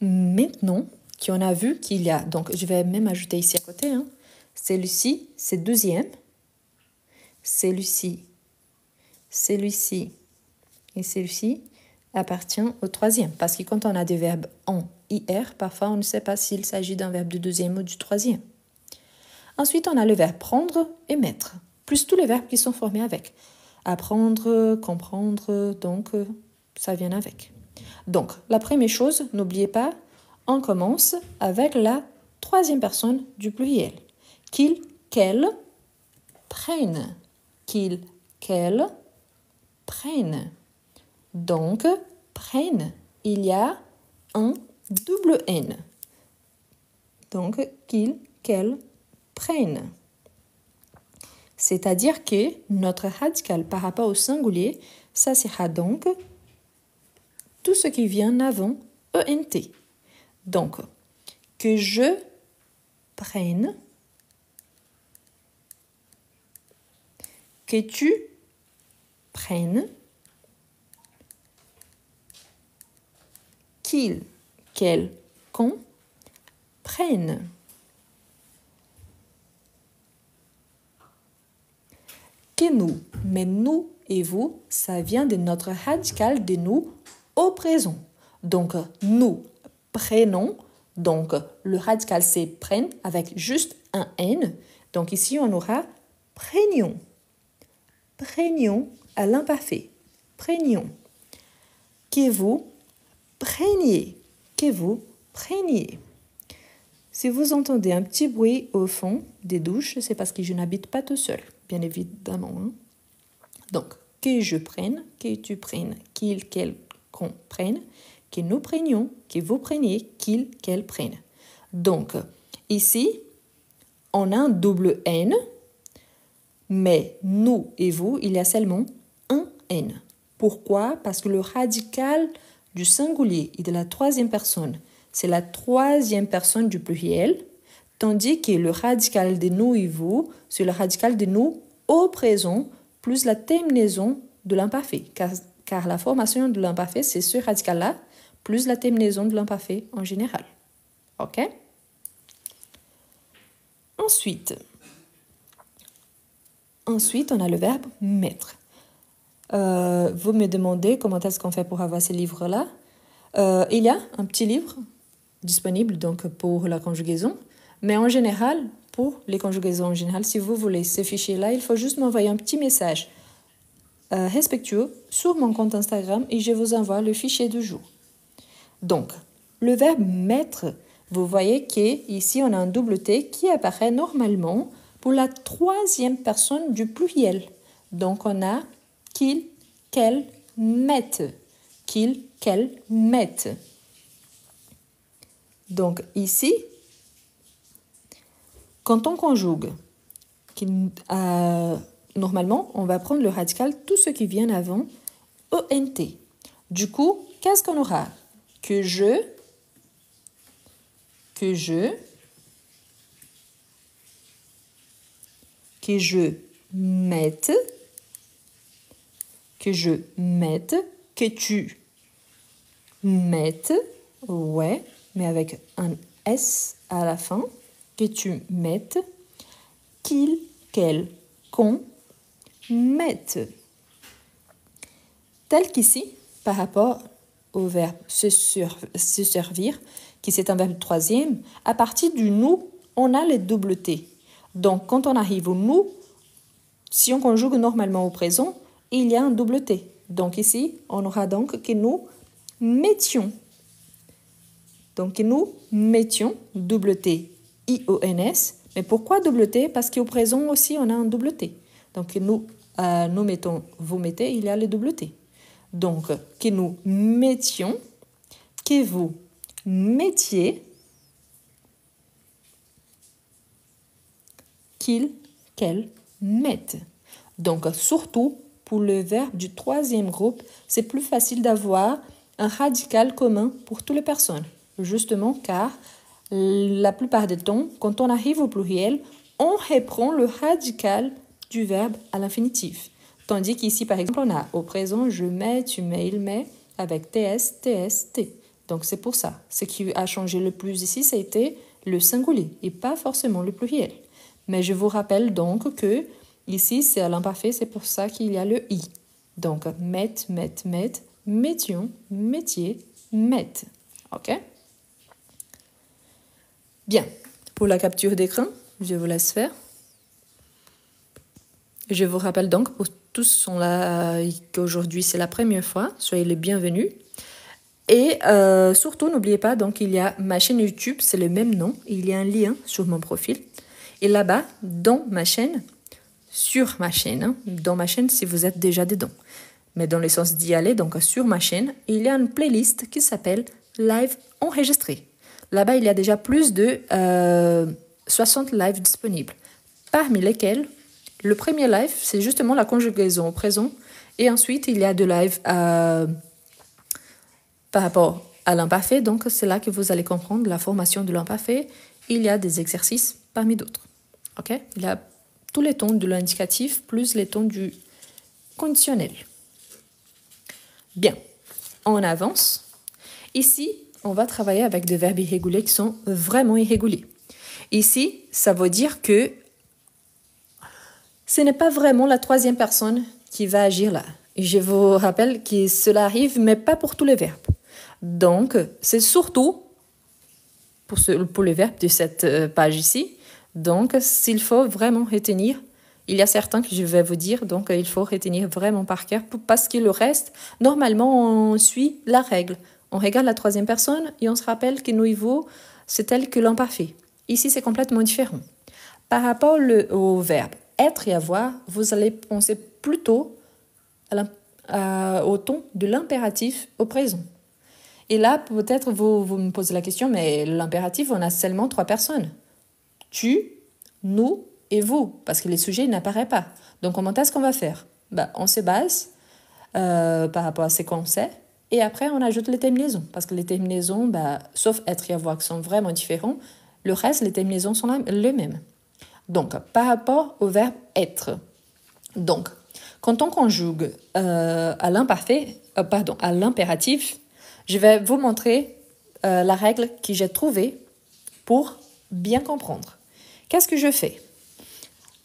Maintenant qu'on a vu qu'il y a, donc je vais même ajouter ici à côté, hein, celui-ci, c'est deuxième, celui-ci, celui-ci et celui-ci appartient au troisième. Parce que quand on a des verbes en, IR, parfois on ne sait pas s'il s'agit d'un verbe du deuxième ou du troisième. Ensuite, on a le verbe prendre et mettre, plus tous les verbes qui sont formés avec apprendre, comprendre, donc euh, ça vient avec. Donc, la première chose, n'oubliez pas, on commence avec la troisième personne du pluriel. Qu'il, qu'elle prenne. Qu'il, qu'elle prenne. Donc, prenne. Il y a un double N. Donc, qu'il, qu'elle prenne. C'est-à-dire que notre radical par rapport au singulier, ça sera donc tout ce qui vient avant ENT. Donc, que je prenne, que tu prennes, qu'il, qu'elle, qu'on prenne. nous. Mais nous et vous, ça vient de notre radical de nous au présent. Donc, nous prenons. Donc, le radical c'est prenne avec juste un N. Donc, ici, on aura prenions. Prenions à l'imparfait. Prenions. Que vous preniez. Que vous preniez. Si vous entendez un petit bruit au fond des douches, c'est parce que je n'habite pas tout seul bien évidemment. Hein. Donc, que je prenne, que tu prennes, qu'il, qu'elle, qu'on prenne, que nous prenions, que vous preniez, qu'il, qu'elle prenne. Donc, ici, on a un double N, mais nous et vous, il y a seulement un N. Pourquoi? Parce que le radical du singulier et de la troisième personne, c'est la troisième personne du pluriel, tandis que le radical de nous et vous, c'est le radical de nous au présent plus la terminaison de l'imparfait, car, la formation de l'imparfait, c'est ce radical-là, plus la terminaison de l'imparfait en général. OK? Ensuite, ensuite, on a le verbe mettre. Euh, vous me demandez comment est-ce qu'on fait pour avoir ces livres-là. Euh, il y a un petit livre disponible donc pour la conjugaison. Mais en général, pour les conjugaisons en général, si vous voulez ce fichier-là, il faut juste m'envoyer un petit message euh, respectueux sur mon compte Instagram et je vous envoie le fichier du jour. Donc, le verbe mettre, vous voyez qu'ici on a un double T qui apparaît normalement pour la troisième personne du pluriel. Donc on a qu'il, qu'elle, mette. Qu'il, qu'elle, mette. Donc ici, Quand on conjugue, euh, normalement, on va prendre le radical, tout ce qui vient avant ONT. Du coup, qu'est-ce qu'on aura? Que je, que je, que je mette, que je mette, que tu mettes, ouais, mais avec un S à la fin, que tu mettes, qu'il, qu'elle, qu'on mette. Tel qu'ici, par rapport au verbe se, se servir, qui c'est un verbe troisième, à partir du nous, on a les double T. Donc, quand on arrive au nous, si on conjugue normalement au présent, il y a un double T. Donc ici, on aura donc que nous mettions. Donc nous mettions double T, I-O-N-S. Mais pourquoi double T? Parce qu'au présent aussi, on a un double T. Donc nous, euh, nous mettons, vous mettez, il y a le double T. Donc que nous mettions, que vous mettiez, qu'il, qu'elle mettent. Donc surtout pour le verbe du troisième groupe, c'est plus facile d'avoir un radical commun pour toutes les personnes. Justement car la plupart des temps, quand on arrive au pluriel, on reprend le radical du verbe à l'infinitif. Tandis qu'ici, par exemple, on a au présent je mets, tu mets, il met avec TS, TS, T. Donc c'est pour ça. Ce qui a changé le plus ici, c'était le singulier et pas forcément le pluriel. Mais je vous rappelle donc que Ici, c'est à l'imparfait, c'est pour ça qu'il y a le i. Donc, met, met, met, mettions, métier, met. OK? Bien. Pour la capture d'écran, je vous laisse faire. Je vous rappelle donc pour tous sont là qu'aujourd'hui c'est la première fois, soyez les bienvenus. Et euh, surtout n'oubliez pas donc il y a ma chaîne YouTube, c'est le même nom, il y a un lien sur mon profil. Et là-bas, dans ma chaîne, sur ma chaîne, hein. dans ma chaîne si vous êtes déjà dedans. Mais dans le sens d'y aller, donc sur ma chaîne, il y a une playlist qui s'appelle Live enregistré. Là-bas, il y a déjà plus de 60 euh, lives disponibles, parmi lesquels le premier live, c'est justement la conjugaison au présent. Et ensuite, il y a de live euh, par rapport à l'imparfait. Donc, c'est là que vous allez comprendre la formation de l'imparfait. Il y a des exercices parmi d'autres. OK? Il y a tous les tons de l'indicatif plus les tons du conditionnel. Bien, on avance. Ici, on va travailler avec des verbes irréguliers qui sont vraiment irréguliers. Ici, ça veut dire que ce n'est pas vraiment la troisième personne qui va agir là. Je vous rappelle que cela arrive, mais pas pour tous les verbes. Donc, c'est surtout pour, ce, pour les verbes de cette euh, page ici, donc, s'il faut vraiment retenir, il y a certains que je vais vous dire, donc il faut retenir vraiment par cœur, parce que le reste, normalement, on suit la règle. On regarde la troisième personne et on se rappelle que nous c'est tel que l'imparfait. Ici, c'est complètement différent. Par rapport au verbe être et avoir, vous allez penser plutôt au ton de l'impératif au présent. Et là, peut-être vous, vous me posez la question, mais l'impératif, on a seulement trois personnes tu, nous et vous, parce que les sujets n'apparaissent pas. Donc comment est-ce qu'on va faire bah, On se base euh, par rapport à ce qu'on sait, et après on ajoute les terminaisons, parce que les terminaisons, bah, sauf être et avoir, qui sont vraiment différents, le reste, les terminaisons sont les mêmes. Donc, par rapport au verbe être. Donc, quand on conjugue euh, à l'imparfait, euh, pardon, à l'impératif, je vais vous montrer la règle que j'ai trouvée pour bien comprendre. Qu'est-ce que je fais?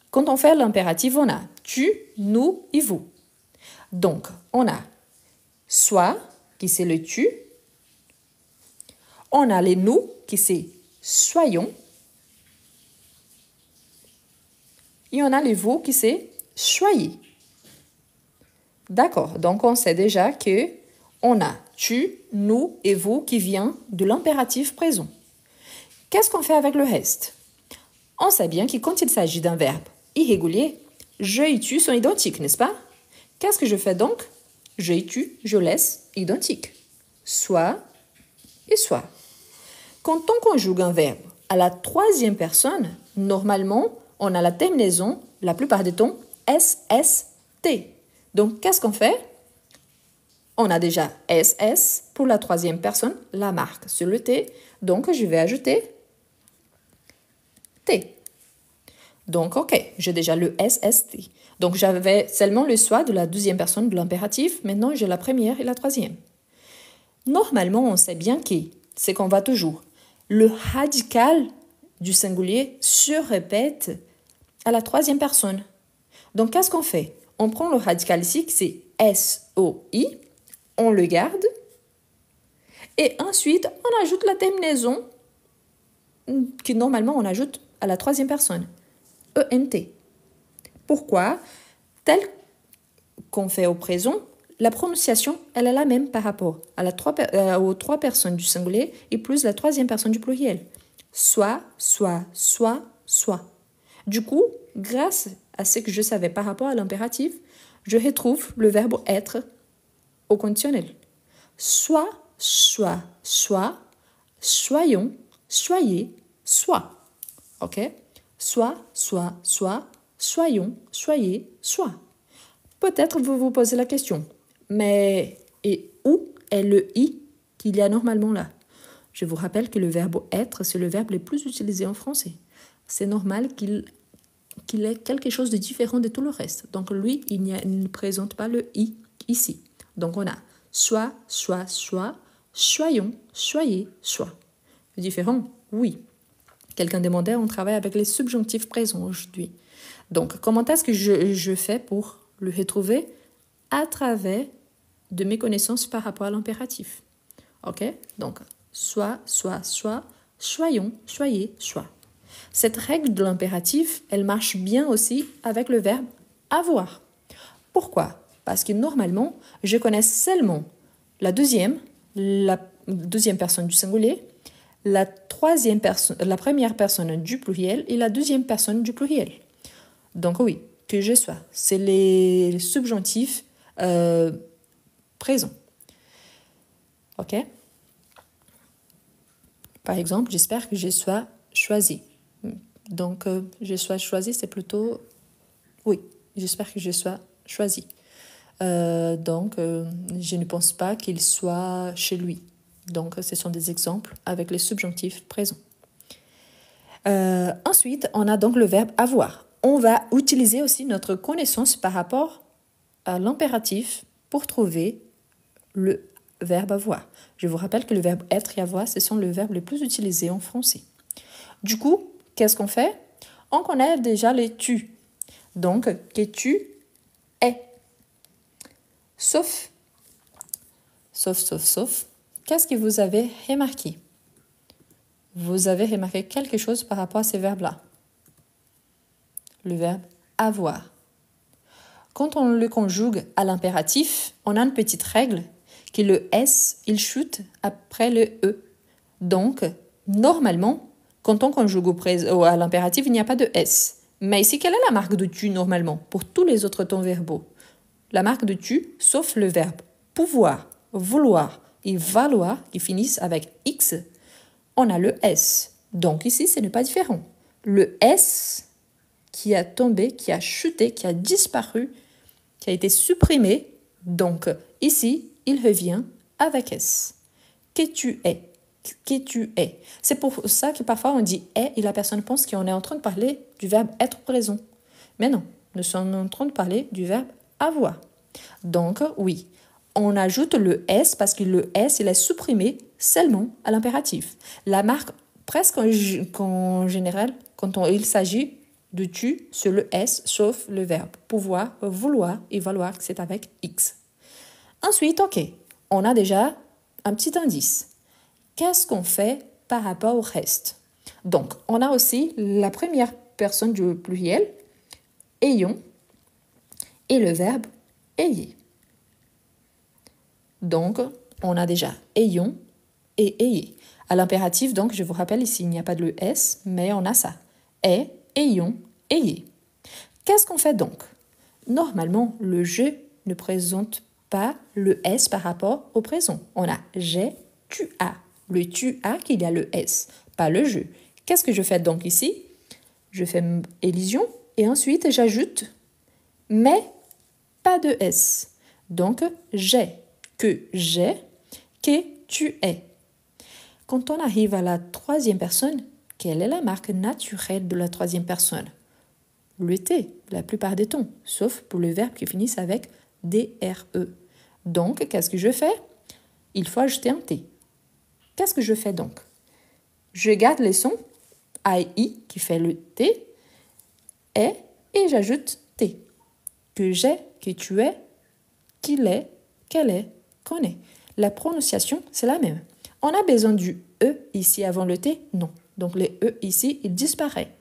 Quand on fait l'impératif, on a tu, nous et vous. Donc, on a soit, qui c'est le tu. On a les nous, qui c'est soyons. Et on a les vous, qui c'est soyez. D'accord, donc on sait déjà que on a tu, nous et vous qui vient de l'impératif présent. Qu'est-ce qu'on fait avec le reste? On sait bien que quand il s'agit d'un verbe irrégulier, je et tu sont identiques, n'est-ce pas? Qu'est-ce que je fais donc? Je et tu, je laisse identique. Soit et soit. Quand on conjugue un verbe à la troisième personne, normalement, on a la terminaison, la plupart des temps, SST. Donc, qu'est-ce qu'on fait? On a déjà SS pour la troisième personne, la marque sur le T. Donc, je vais ajouter T. Donc, OK, j'ai déjà le SST. Donc, j'avais seulement le soit de la deuxième personne de l'impératif. Maintenant, j'ai la première et la troisième. Normalement, on sait bien que c'est qu'on va toujours. Le radical du singulier se répète à la troisième personne. Donc, qu'est-ce qu'on fait? On prend le radical ici, c'est S-O-I, on le garde, et ensuite, on ajoute la terminaison, que normalement on ajoute à la troisième personne, E-N-T. Pourquoi? Tel qu'on fait au présent, la prononciation, elle est la même par rapport à la trois, euh, aux trois personnes du singulier et plus la troisième personne du pluriel. Soit, soit, soit, soit. Du coup, grâce à ce que je savais par rapport à l'impératif, je retrouve le verbe être au conditionnel. Soit, soit, soit, soyons, soyez, soit. OK? Soit, soit, soit, soyons, soyez, soit. Peut-être vous vous posez la question, mais et où est le i qu'il y a normalement là? Je vous rappelle que le verbe être, c'est le verbe le plus utilisé en français. C'est normal qu'il qu'il ait quelque chose de différent de tout le reste. Donc lui, il, ne présente pas le i ici. Donc on a soit, soit, soit, soyons, soyez, soit. Différent Oui. Quelqu'un demandait, on travaille avec les subjonctifs présents aujourd'hui. Donc, comment est-ce que je, je, fais pour le retrouver À travers de mes connaissances par rapport à l'impératif? OK? Donc, soit, soit, soit, soyons, soyez, soit. Cette règle de l'impératif, elle marche bien aussi avec le verbe avoir. Pourquoi? Parce que normalement, je connais seulement la deuxième, la deuxième personne du singulier, la troisième personne, la première personne du pluriel et la deuxième personne du pluriel. Donc oui, que je sois, c'est les subjonctifs euh, présents. Ok? Par exemple, j'espère que je sois choisi. Donc, euh, je sois choisi, c'est plutôt oui, j'espère que je sois choisi. Euh, donc, je ne pense pas qu'il soit chez lui. Donc, ce sont des exemples avec les subjonctifs présents. Euh, ensuite, on a donc le verbe avoir. On va utiliser aussi notre connaissance par rapport à l'impératif pour trouver le verbe avoir. Je vous rappelle que le verbe être et avoir, ce sont les verbes les plus utilisés en français. Du coup, qu'est-ce qu'on fait? On connaît déjà les tu. Donc, que tu es. Sauf, sauf, sauf, sauf, Qu'est-ce que vous avez remarqué? Vous avez remarqué quelque chose par rapport à ces verbes-là. Le verbe avoir. Quand on le conjugue à l'impératif, on a une petite règle que le S, il chute après le E. Donc, normalement, quand on conjugue au à l'impératif, il n'y a pas de S. Mais ici, quelle est la marque de tu normalement? Pour tous les autres temps verbaux La marque de tu, sauf le verbe pouvoir, vouloir, et valoir qui finissent avec X, on a le S. Donc ici, ce n'est pas différent. Le S qui a tombé, qui a chuté, qui a disparu, qui a été supprimé. Donc ici, il revient avec S. Que tu es que tu es. C'est pour ça que parfois on dit est et la personne pense qu'on est en train de parler du verbe être présent. Mais non, nous sommes en train de parler du verbe avoir. Donc oui, on ajoute le S parce que le S, il est supprimé seulement à l'impératif. La marque, presque en, général, quand il s'agit de tu, sur le S, sauf le verbe pouvoir, vouloir et valoir, c'est avec X. Ensuite, OK, on a déjà un petit indice. Qu'est-ce qu'on fait par rapport au reste? Donc, on a aussi la première personne du pluriel, ayons, et le verbe ayez. Donc, on a déjà ayons et ayez. À l'impératif, donc, je vous rappelle ici, il n'y a pas de le S, mais on a ça. Est, ayons, ayez. Qu'est-ce qu'on fait donc? Normalement, le je ne présente pas le S par rapport au présent. On a j'ai, tu as. Le tu as qu'il a le S, pas le je. Qu'est-ce que je fais donc ici? Je fais élision et ensuite j'ajoute mais pas de S. Donc j'ai, que j'ai, que tu es. Quand on arrive à la troisième personne, quelle est la marque naturelle de la troisième personne? Le T, la plupart des temps, sauf pour les verbes qui finissent avec DRE. Donc, qu'est-ce que je fais? Il faut ajouter un T. Qu'est-ce que je fais donc? Je garde les sons I qui fait le T, et, et j'ajoute T. Que j'ai, que tu es, qu'il est, qu'elle est, est. La prononciation, c'est la même. On a besoin du E ici avant le T Non. Donc les E ici, il disparaît.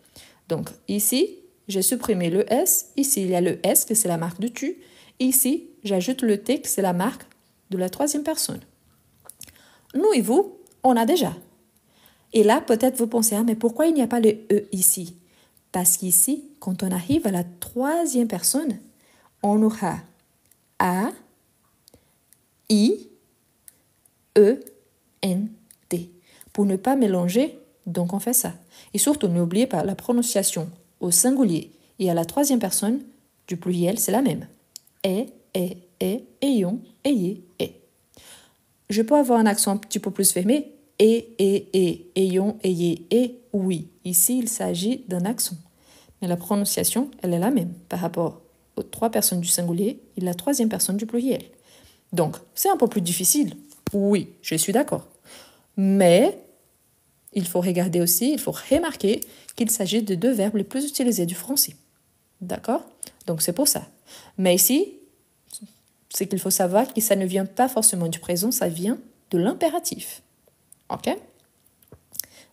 Donc ici, j'ai supprimé le S. Ici, il y a le S, que c'est la marque de tu. Ici, j'ajoute le T, que c'est la marque de la troisième personne. Nous et vous, on a déjà. Et là, peut-être vous pensez, ah, mais pourquoi il n'y a pas le E ici? Parce qu'ici, quand on arrive à la troisième personne, on aura A, I, E, N, T. Pour ne pas mélanger, donc on fait ça. Et surtout, n'oubliez pas, la prononciation au singulier et à la troisième personne du pluriel, c'est la même. E, E, E, ayons, ayez, et. Je peux avoir un accent un petit peu plus fermé. Et, et, et, ayons, ayez, et, oui. Ici, il s'agit d'un accent. Mais la prononciation, elle est la même par rapport aux trois personnes du singulier et la troisième personne du pluriel. Donc, c'est un peu plus difficile. Oui, je suis d'accord. Mais il faut regarder aussi, il faut remarquer qu'il s'agit de deux verbes les plus utilisés du français. D'accord? Donc c'est pour ça. Mais ici, c'est qu'il faut savoir que ça ne vient pas forcément du présent, ça vient de l'impératif. OK?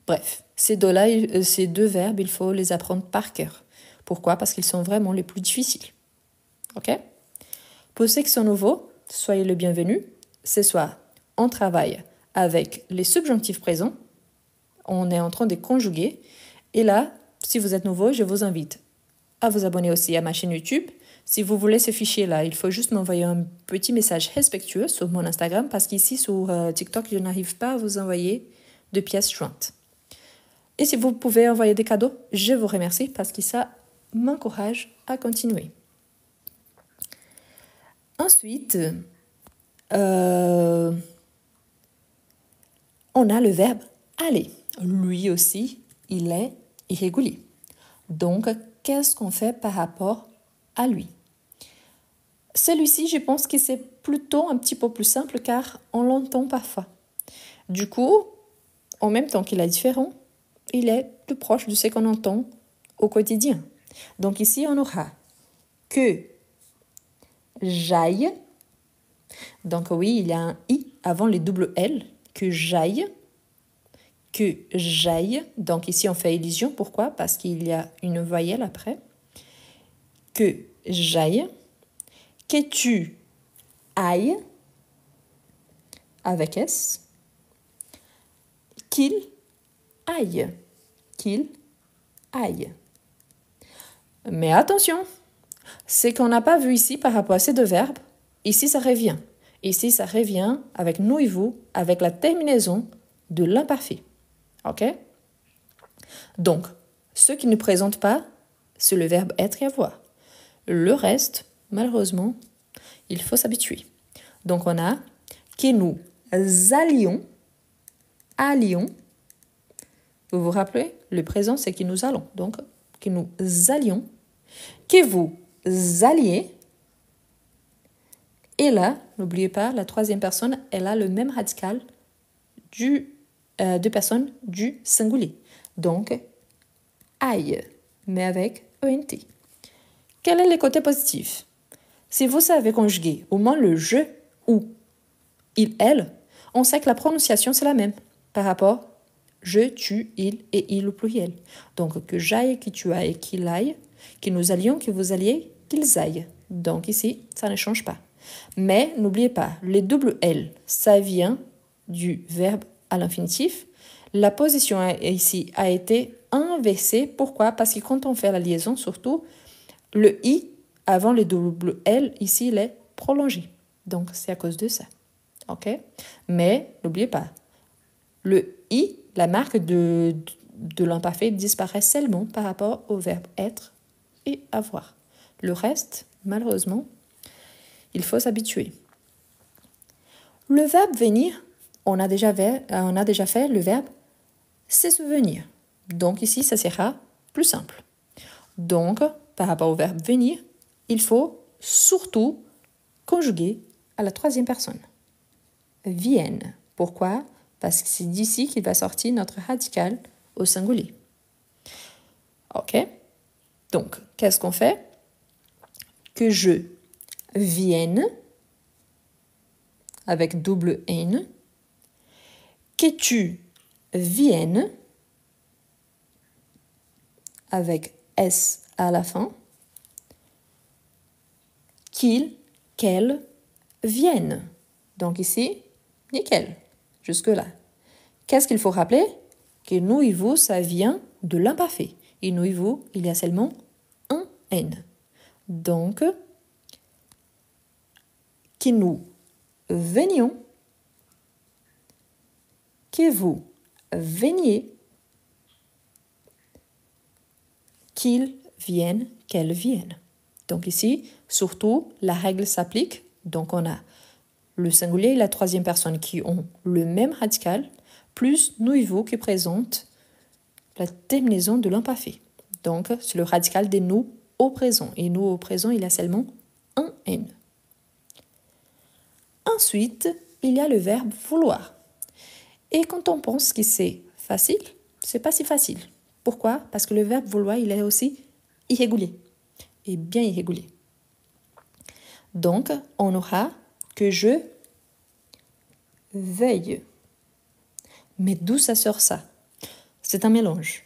Bref, ces deux-là, euh, ces deux verbes, il faut les apprendre par cœur. Pourquoi? Parce qu'ils sont vraiment les plus difficiles. OK? Pour ceux qui sont nouveaux, soyez le bienvenu. Ce soir, on travaille avec les subjonctifs présents. On est en train de conjuguer. Et là, si vous êtes nouveau, je vous invite à vous abonner aussi à ma chaîne YouTube si vous voulez ce fichier-là, il faut juste m'envoyer un petit message respectueux sur mon Instagram parce qu'ici sur euh, TikTok, je n'arrive pas à vous envoyer de pièces jointes. Et si vous pouvez envoyer des cadeaux, je vous remercie parce que ça m'encourage à continuer. Ensuite, euh, on a le verbe aller. Lui aussi, il est irrégulier. Donc, qu'est-ce qu'on fait par rapport à lui? Celui-ci, je pense que c'est plutôt un petit peu plus simple car on l'entend parfois. Du coup, en même temps qu'il est différent, il est plus proche de ce qu'on entend au quotidien. Donc ici, on aura que j'aille. Donc oui, il y a un i avant les double L, que j'aille, que j'aille. Donc ici, on fait illusion. Pourquoi? Parce qu'il y a une voyelle après que j'aille, que tu ailles avec S, qu'il aille, qu'il aille. Mais attention, c'est qu'on n'a pas vu ici par rapport à ces deux verbes. Ici, ça revient. Ici, ça revient avec nous et vous, avec la terminaison de l'imparfait. OK? Donc, ce qui ne présente pas, c'est le verbe être et avoir. Le reste, malheureusement, il faut s'habituer. Donc on a que nous allions, allions. Vous vous rappelez, le présent c'est que nous allons. Donc que nous allions, que vous alliez. Et là, n'oubliez pas, la troisième personne, elle a le même radical du, euh, de personne du singulier. Donc, aille, mais avec ENT. Quel est le côté positif? Si vous savez conjuguer au moins le je ou il, elle, on sait que la prononciation c'est la même par rapport je, tu, il et il au pluriel. Donc que j'aille, que tu ailles, qu'il aille, que nous allions, que vous alliez, qu'ils aillent. Donc ici, ça ne change pas. Mais n'oubliez pas, les double L, ça vient du verbe à l'infinitif. La position ici a été inversée. Pourquoi? Parce que quand on fait la liaison, surtout, le i avant le double L, ici, il est prolongé. Donc, c'est à cause de ça. OK? Mais n'oubliez pas, le i, la marque de, de l'imparfait disparaît seulement par rapport au verbe être et avoir. Le reste, malheureusement, il faut s'habituer. Le verbe venir, on a déjà fait, on a déjà fait le verbe se souvenir. Donc ici, ça sera plus simple. Donc, par rapport au verbe venir, il faut surtout conjuguer à la troisième personne. Vienne. Pourquoi? Parce que c'est d'ici qu'il va sortir notre radical au singulier. OK Donc, qu'est-ce qu'on fait? Que je vienne avec double N, que tu viennes avec S à la fin, qu'il, qu'elle viennent. Donc ici, nickel, jusque-là. Qu'est-ce qu'il faut rappeler? Que nous et vous, ça vient de l'imparfait. Vous, il y a seulement un N. Donc, que nous venions, que vous veniez, qu'ils viennent, qu'elles viennent. Donc ici, surtout, la règle s'applique. Donc on a le singulier et la troisième personne qui ont le même radical, plus nous et vous qui présentent la terminaison de l'imparfait. Donc c'est le radical des nous au présent. Et nous au présent, il y a seulement un N. Ensuite, il y a le verbe vouloir. Et quand on pense que c'est facile, c'est pas si facile. Pourquoi? Parce que le verbe vouloir, il est aussi irrégulier et bien irrégulier. Donc, on aura que je veille. Mais d'où ça sort ça? C'est un mélange.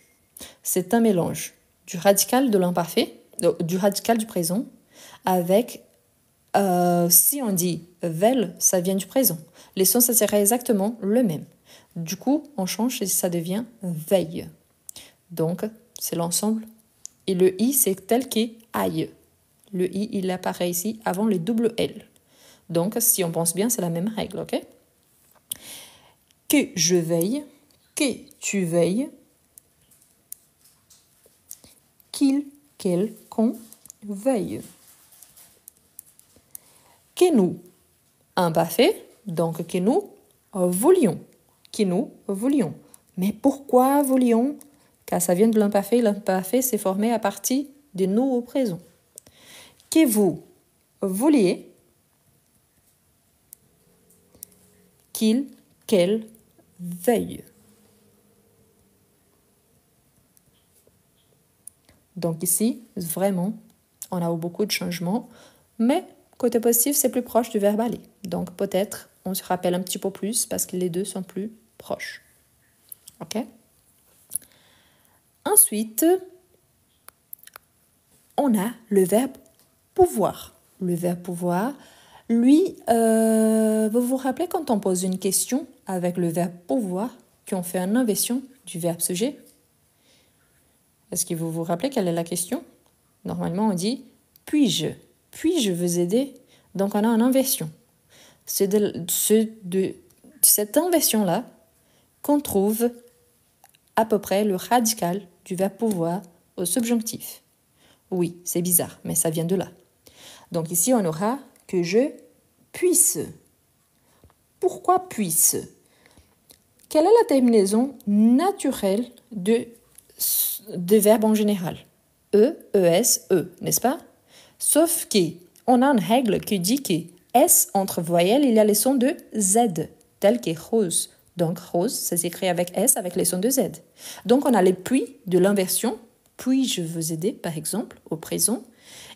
C'est un mélange du radical de l'imparfait, euh, du radical du présent, avec, euh, si on dit veille, ça vient du présent. Les sons, ça serait exactement le même. Du coup, on change et ça devient veille. Donc, c'est l'ensemble. Et le i, c'est tel qu'est aille. Le i, il apparaît ici avant le double L. Donc, si on pense bien, c'est la même règle, ok? Que je veille, que tu veilles, qu'il, qu'elle, qu'on veille. Que nous, un parfait, donc que nous voulions, que nous voulions. Mais pourquoi voulions? Car ça vient de l'imparfait, l'imparfait s'est formé à partir de nous au présent. Que vous vouliez qu'il, qu'elle veille. Donc ici, vraiment, on a eu beaucoup de changements, mais côté positif, c'est plus proche du verbe aller. Donc peut-être on se rappelle un petit peu plus parce que les deux sont plus proches. OK? Ensuite, on a le verbe pouvoir. Le verbe pouvoir, lui, euh, vous vous rappelez quand on pose une question avec le verbe pouvoir, qu'on fait une inversion du verbe sujet? Est-ce que vous vous rappelez quelle est la question? Normalement, on dit puis-je? Puis-je vous aider? Donc, on a une inversion. C'est de, cette inversion-là qu'on trouve à peu près le radical du verbe pouvoir au subjonctif. Oui, c'est bizarre, mais ça vient de là. Donc ici, on aura que je puisse. Pourquoi puisse? Quelle est la terminaison naturelle de, de verbes en général E, ES, E, n'est-ce pas? Sauf qu'on a une règle qui dit que S entre voyelles, il y a les sons de Z, tel que rose. Donc rose, ça s'écrit avec S avec les sons de Z. Donc on a les puis de l'inversion, puis je veux aider par exemple au présent.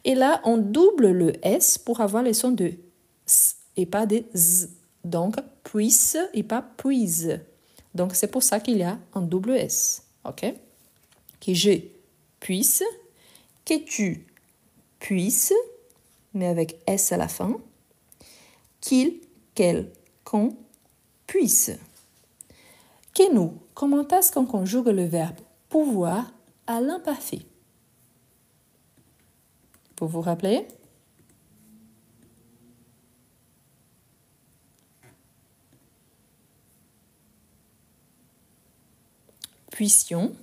Et là, on double le S pour avoir les sons de S et pas de Z. Donc puisse et pas puise. Donc c'est pour ça qu'il y a un double S. OK? Que je puisse, que tu puisses, mais avec S à la fin, qu'il, qu'elle, qu'on puisse. Que nous, comment est-ce qu'on conjugue le verbe pouvoir à l'imparfait? Vous vous rappelez? Puissions,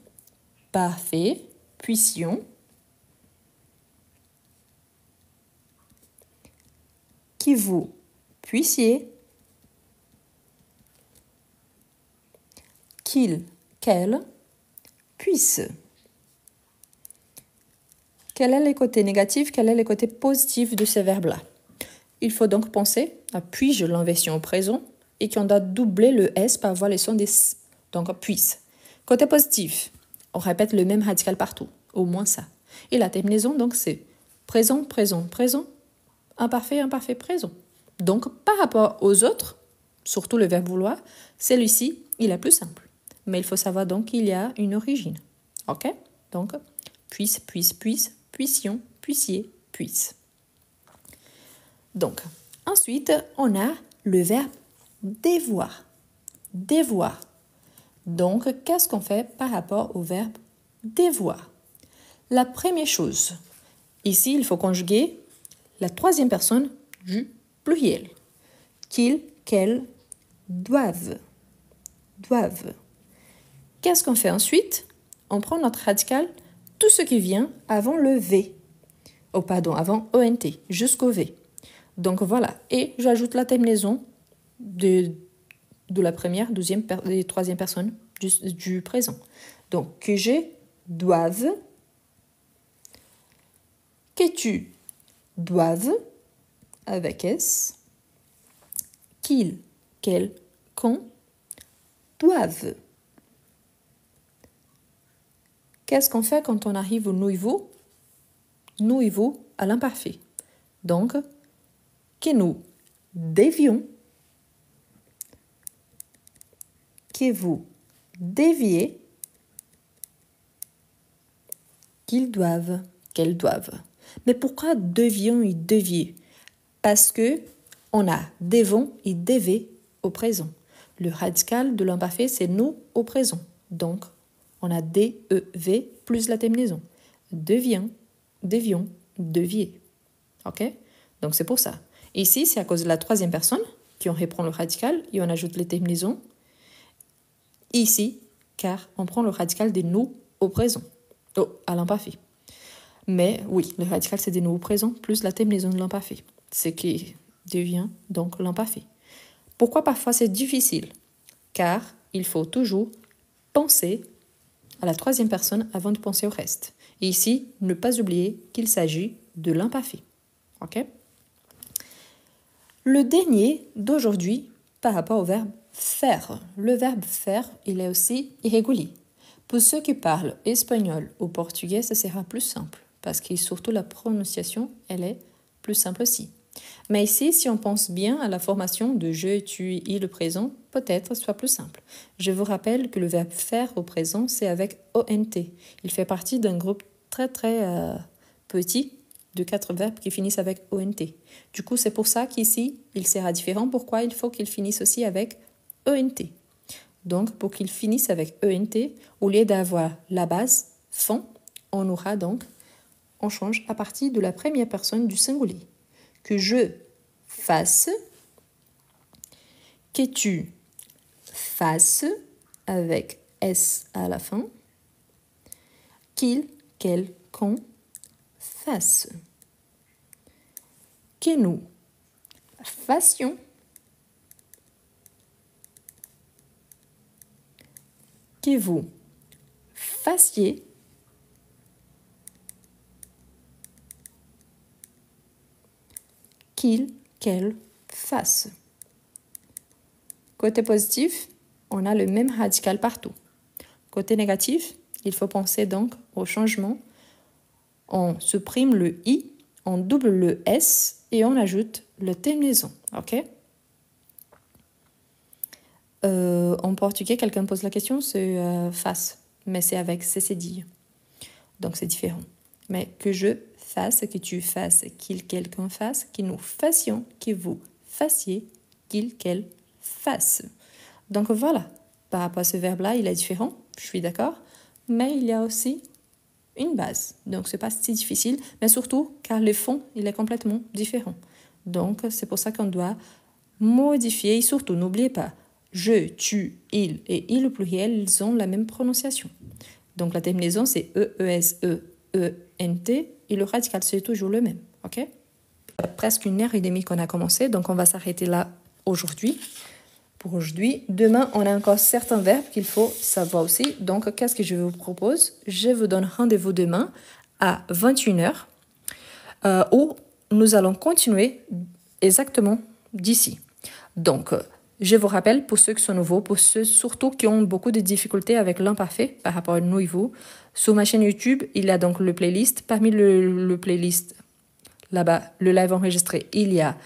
parfait, puissions. Qui vous puissiez. Qu'il, qu'elle puisse. Quel est le côté négatif, quel est le côté positif de ce verbe-là? Il faut donc penser à puis-je l'inversion au présent et qu'on doit doubler le S par avoir les sons des S. Donc puisse. Côté positif, on répète le même radical partout, au moins ça. Et la terminaison, donc, c'est présent, présent, présent, imparfait, imparfait, présent. Donc, par rapport aux autres, surtout le verbe vouloir, celui-ci, il est plus simple. Mais il faut savoir donc qu'il y a une origine. OK? Donc, puisse, puisse, puisse, puissions, puissiez, puisse. Donc, ensuite, on a le verbe dévoir. Dévoir. Donc, qu'est-ce qu'on fait par rapport au verbe dévoir La première chose, ici, il faut conjuguer la troisième personne du pluriel. Qu'ils, qu'elles, doivent. Doivent. Qu'est-ce qu'on fait ensuite? On prend notre radical tout ce qui vient avant le V. Oh, pardon, avant ONT, jusqu'au V. Donc voilà. Et j'ajoute la terminaison de, de la première, deuxième et troisième personne du, présent. Donc, que j'ai, doivent, que tu, doivent, avec S, qu'ils, qu'elles, qu'on, doivent. Qu'est-ce qu'on fait quand on arrive au nouveau? Nouveau à l'imparfait. Donc, que nous dévions, que vous déviez, qu'ils doivent, qu'elles doivent. Mais pourquoi devions et deviez Parce que on a devons et devez au présent. Le radical de l'imparfait, c'est nous au présent. Donc, on a D-E-V plus la terminaison. Devient, devions, deviez. OK? Donc c'est pour ça. Ici, c'est à cause de la troisième personne qu'on reprend le radical et on ajoute les terminaisons. Ici, car on prend le radical des nous au présent. Oh, à l'imparfait. Mais oui, le radical c'est des nous au présent plus la terminaison de l'imparfait. Ce qui devient donc l'imparfait. Pourquoi parfois c'est difficile? Car il faut toujours penser à la troisième personne avant de penser au reste. Ici, ne pas oublier qu'il s'agit de l'imparfait. OK? Le dernier d'aujourd'hui par rapport au verbe faire. Le verbe faire, il est aussi irrégulier. Pour ceux qui parlent espagnol ou portugais, ce sera plus simple parce que surtout la prononciation, elle est plus simple aussi. Mais ici, si on pense bien à la formation de je, tu, il, présent, peut-être soit plus simple. Je vous rappelle que le verbe faire au présent, c'est avec ONT. Il fait partie d'un groupe très très euh, petit de quatre verbes qui finissent avec ONT. Du coup, c'est pour ça qu'ici, il sera différent. Pourquoi il faut qu'il finisse aussi avec ENT Donc, pour qu'il finisse avec ENT, au lieu d'avoir la base fond, on aura donc, on change à partir de la première personne du singulier. Que je fasse, que tu fasses avec S à la fin, qu'il, qu'elle, qu'on fasse, que nous fassions, vous fassiez, qu'il, qu'elle fasse. Côté positif, on a le même radical partout. Côté négatif, il faut penser donc au changement. On supprime le i, on double le s et on ajoute le terminaison. Ok? Euh, En portugais, quelqu'un pose la question, c'est euh, face, mais c'est avec cécédille. Donc c'est différent. Mais que je fasse, que tu fasses, qu'il quelqu'un fasse, que nous fassions, que vous fassiez, qu'il qu'elle fasse. Donc voilà, par rapport à ce verbe-là, il est différent, je suis d'accord, mais il y a aussi une base. Donc c'est pas si difficile, mais surtout car le fond, il est complètement différent. Donc c'est pour ça qu'on doit modifier et surtout n'oubliez pas, je, tu, il et il au pluriel, ils ont la même prononciation. Donc la terminaison, c'est E-E-S-E-E-N-T et le radical, c'est toujours le même. OK? Presque une heure et demie qu'on a commencé, donc on va s'arrêter là aujourd'hui. Pour aujourd'hui, demain, on a encore certains verbes qu'il faut savoir aussi. Donc, qu'est-ce que je vous propose? Je vous donne rendez-vous demain à 21h euh, où nous allons continuer exactement d'ici. Donc, je vous rappelle, pour ceux qui sont nouveaux, pour ceux surtout qui ont beaucoup de difficultés avec l'imparfait par rapport à nous et vous, sur ma chaîne YouTube, il y a donc le playlist. Parmi le, playlist, là-bas, le live enregistré, il y a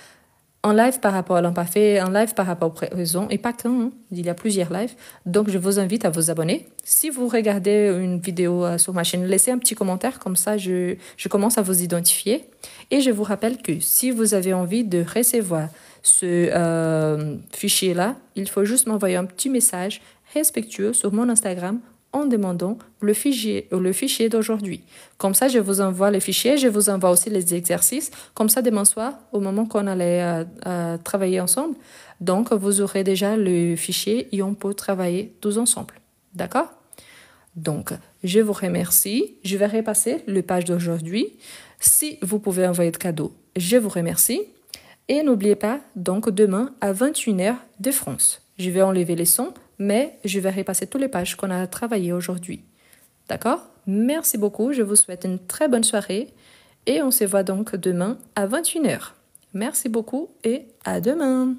un live par rapport à l'imparfait, un live par rapport au présent, et pas qu'un, hein. il y a plusieurs lives. Donc, je vous invite à vous abonner. Si vous regardez une vidéo euh, sur ma chaîne, laissez un petit commentaire, comme ça, je commence à vous identifier. Et je vous rappelle que si vous avez envie de recevoir ce euh, fichier-là, il faut juste m'envoyer un petit message respectueux sur mon Instagram en demandant le fichier, le fichier d'aujourd'hui. Comme ça, je vous envoie le fichier, je vous envoie aussi les exercices. Comme ça, demain soir, au moment qu'on allait euh, euh, travailler ensemble, donc vous aurez déjà le fichier et on peut travailler tous ensemble. D'accord? Donc, je vous remercie. Je vais repasser le page d'aujourd'hui. Si vous pouvez envoyer de cadeaux, je vous remercie. Et n'oubliez pas, donc demain à 21h de France. Je vais enlever les sons, mais je vais repasser toutes les pages qu'on a travaillées aujourd'hui. D'accord? Merci beaucoup, je vous souhaite une très bonne soirée et on se voit donc demain à 21h. Merci beaucoup et à demain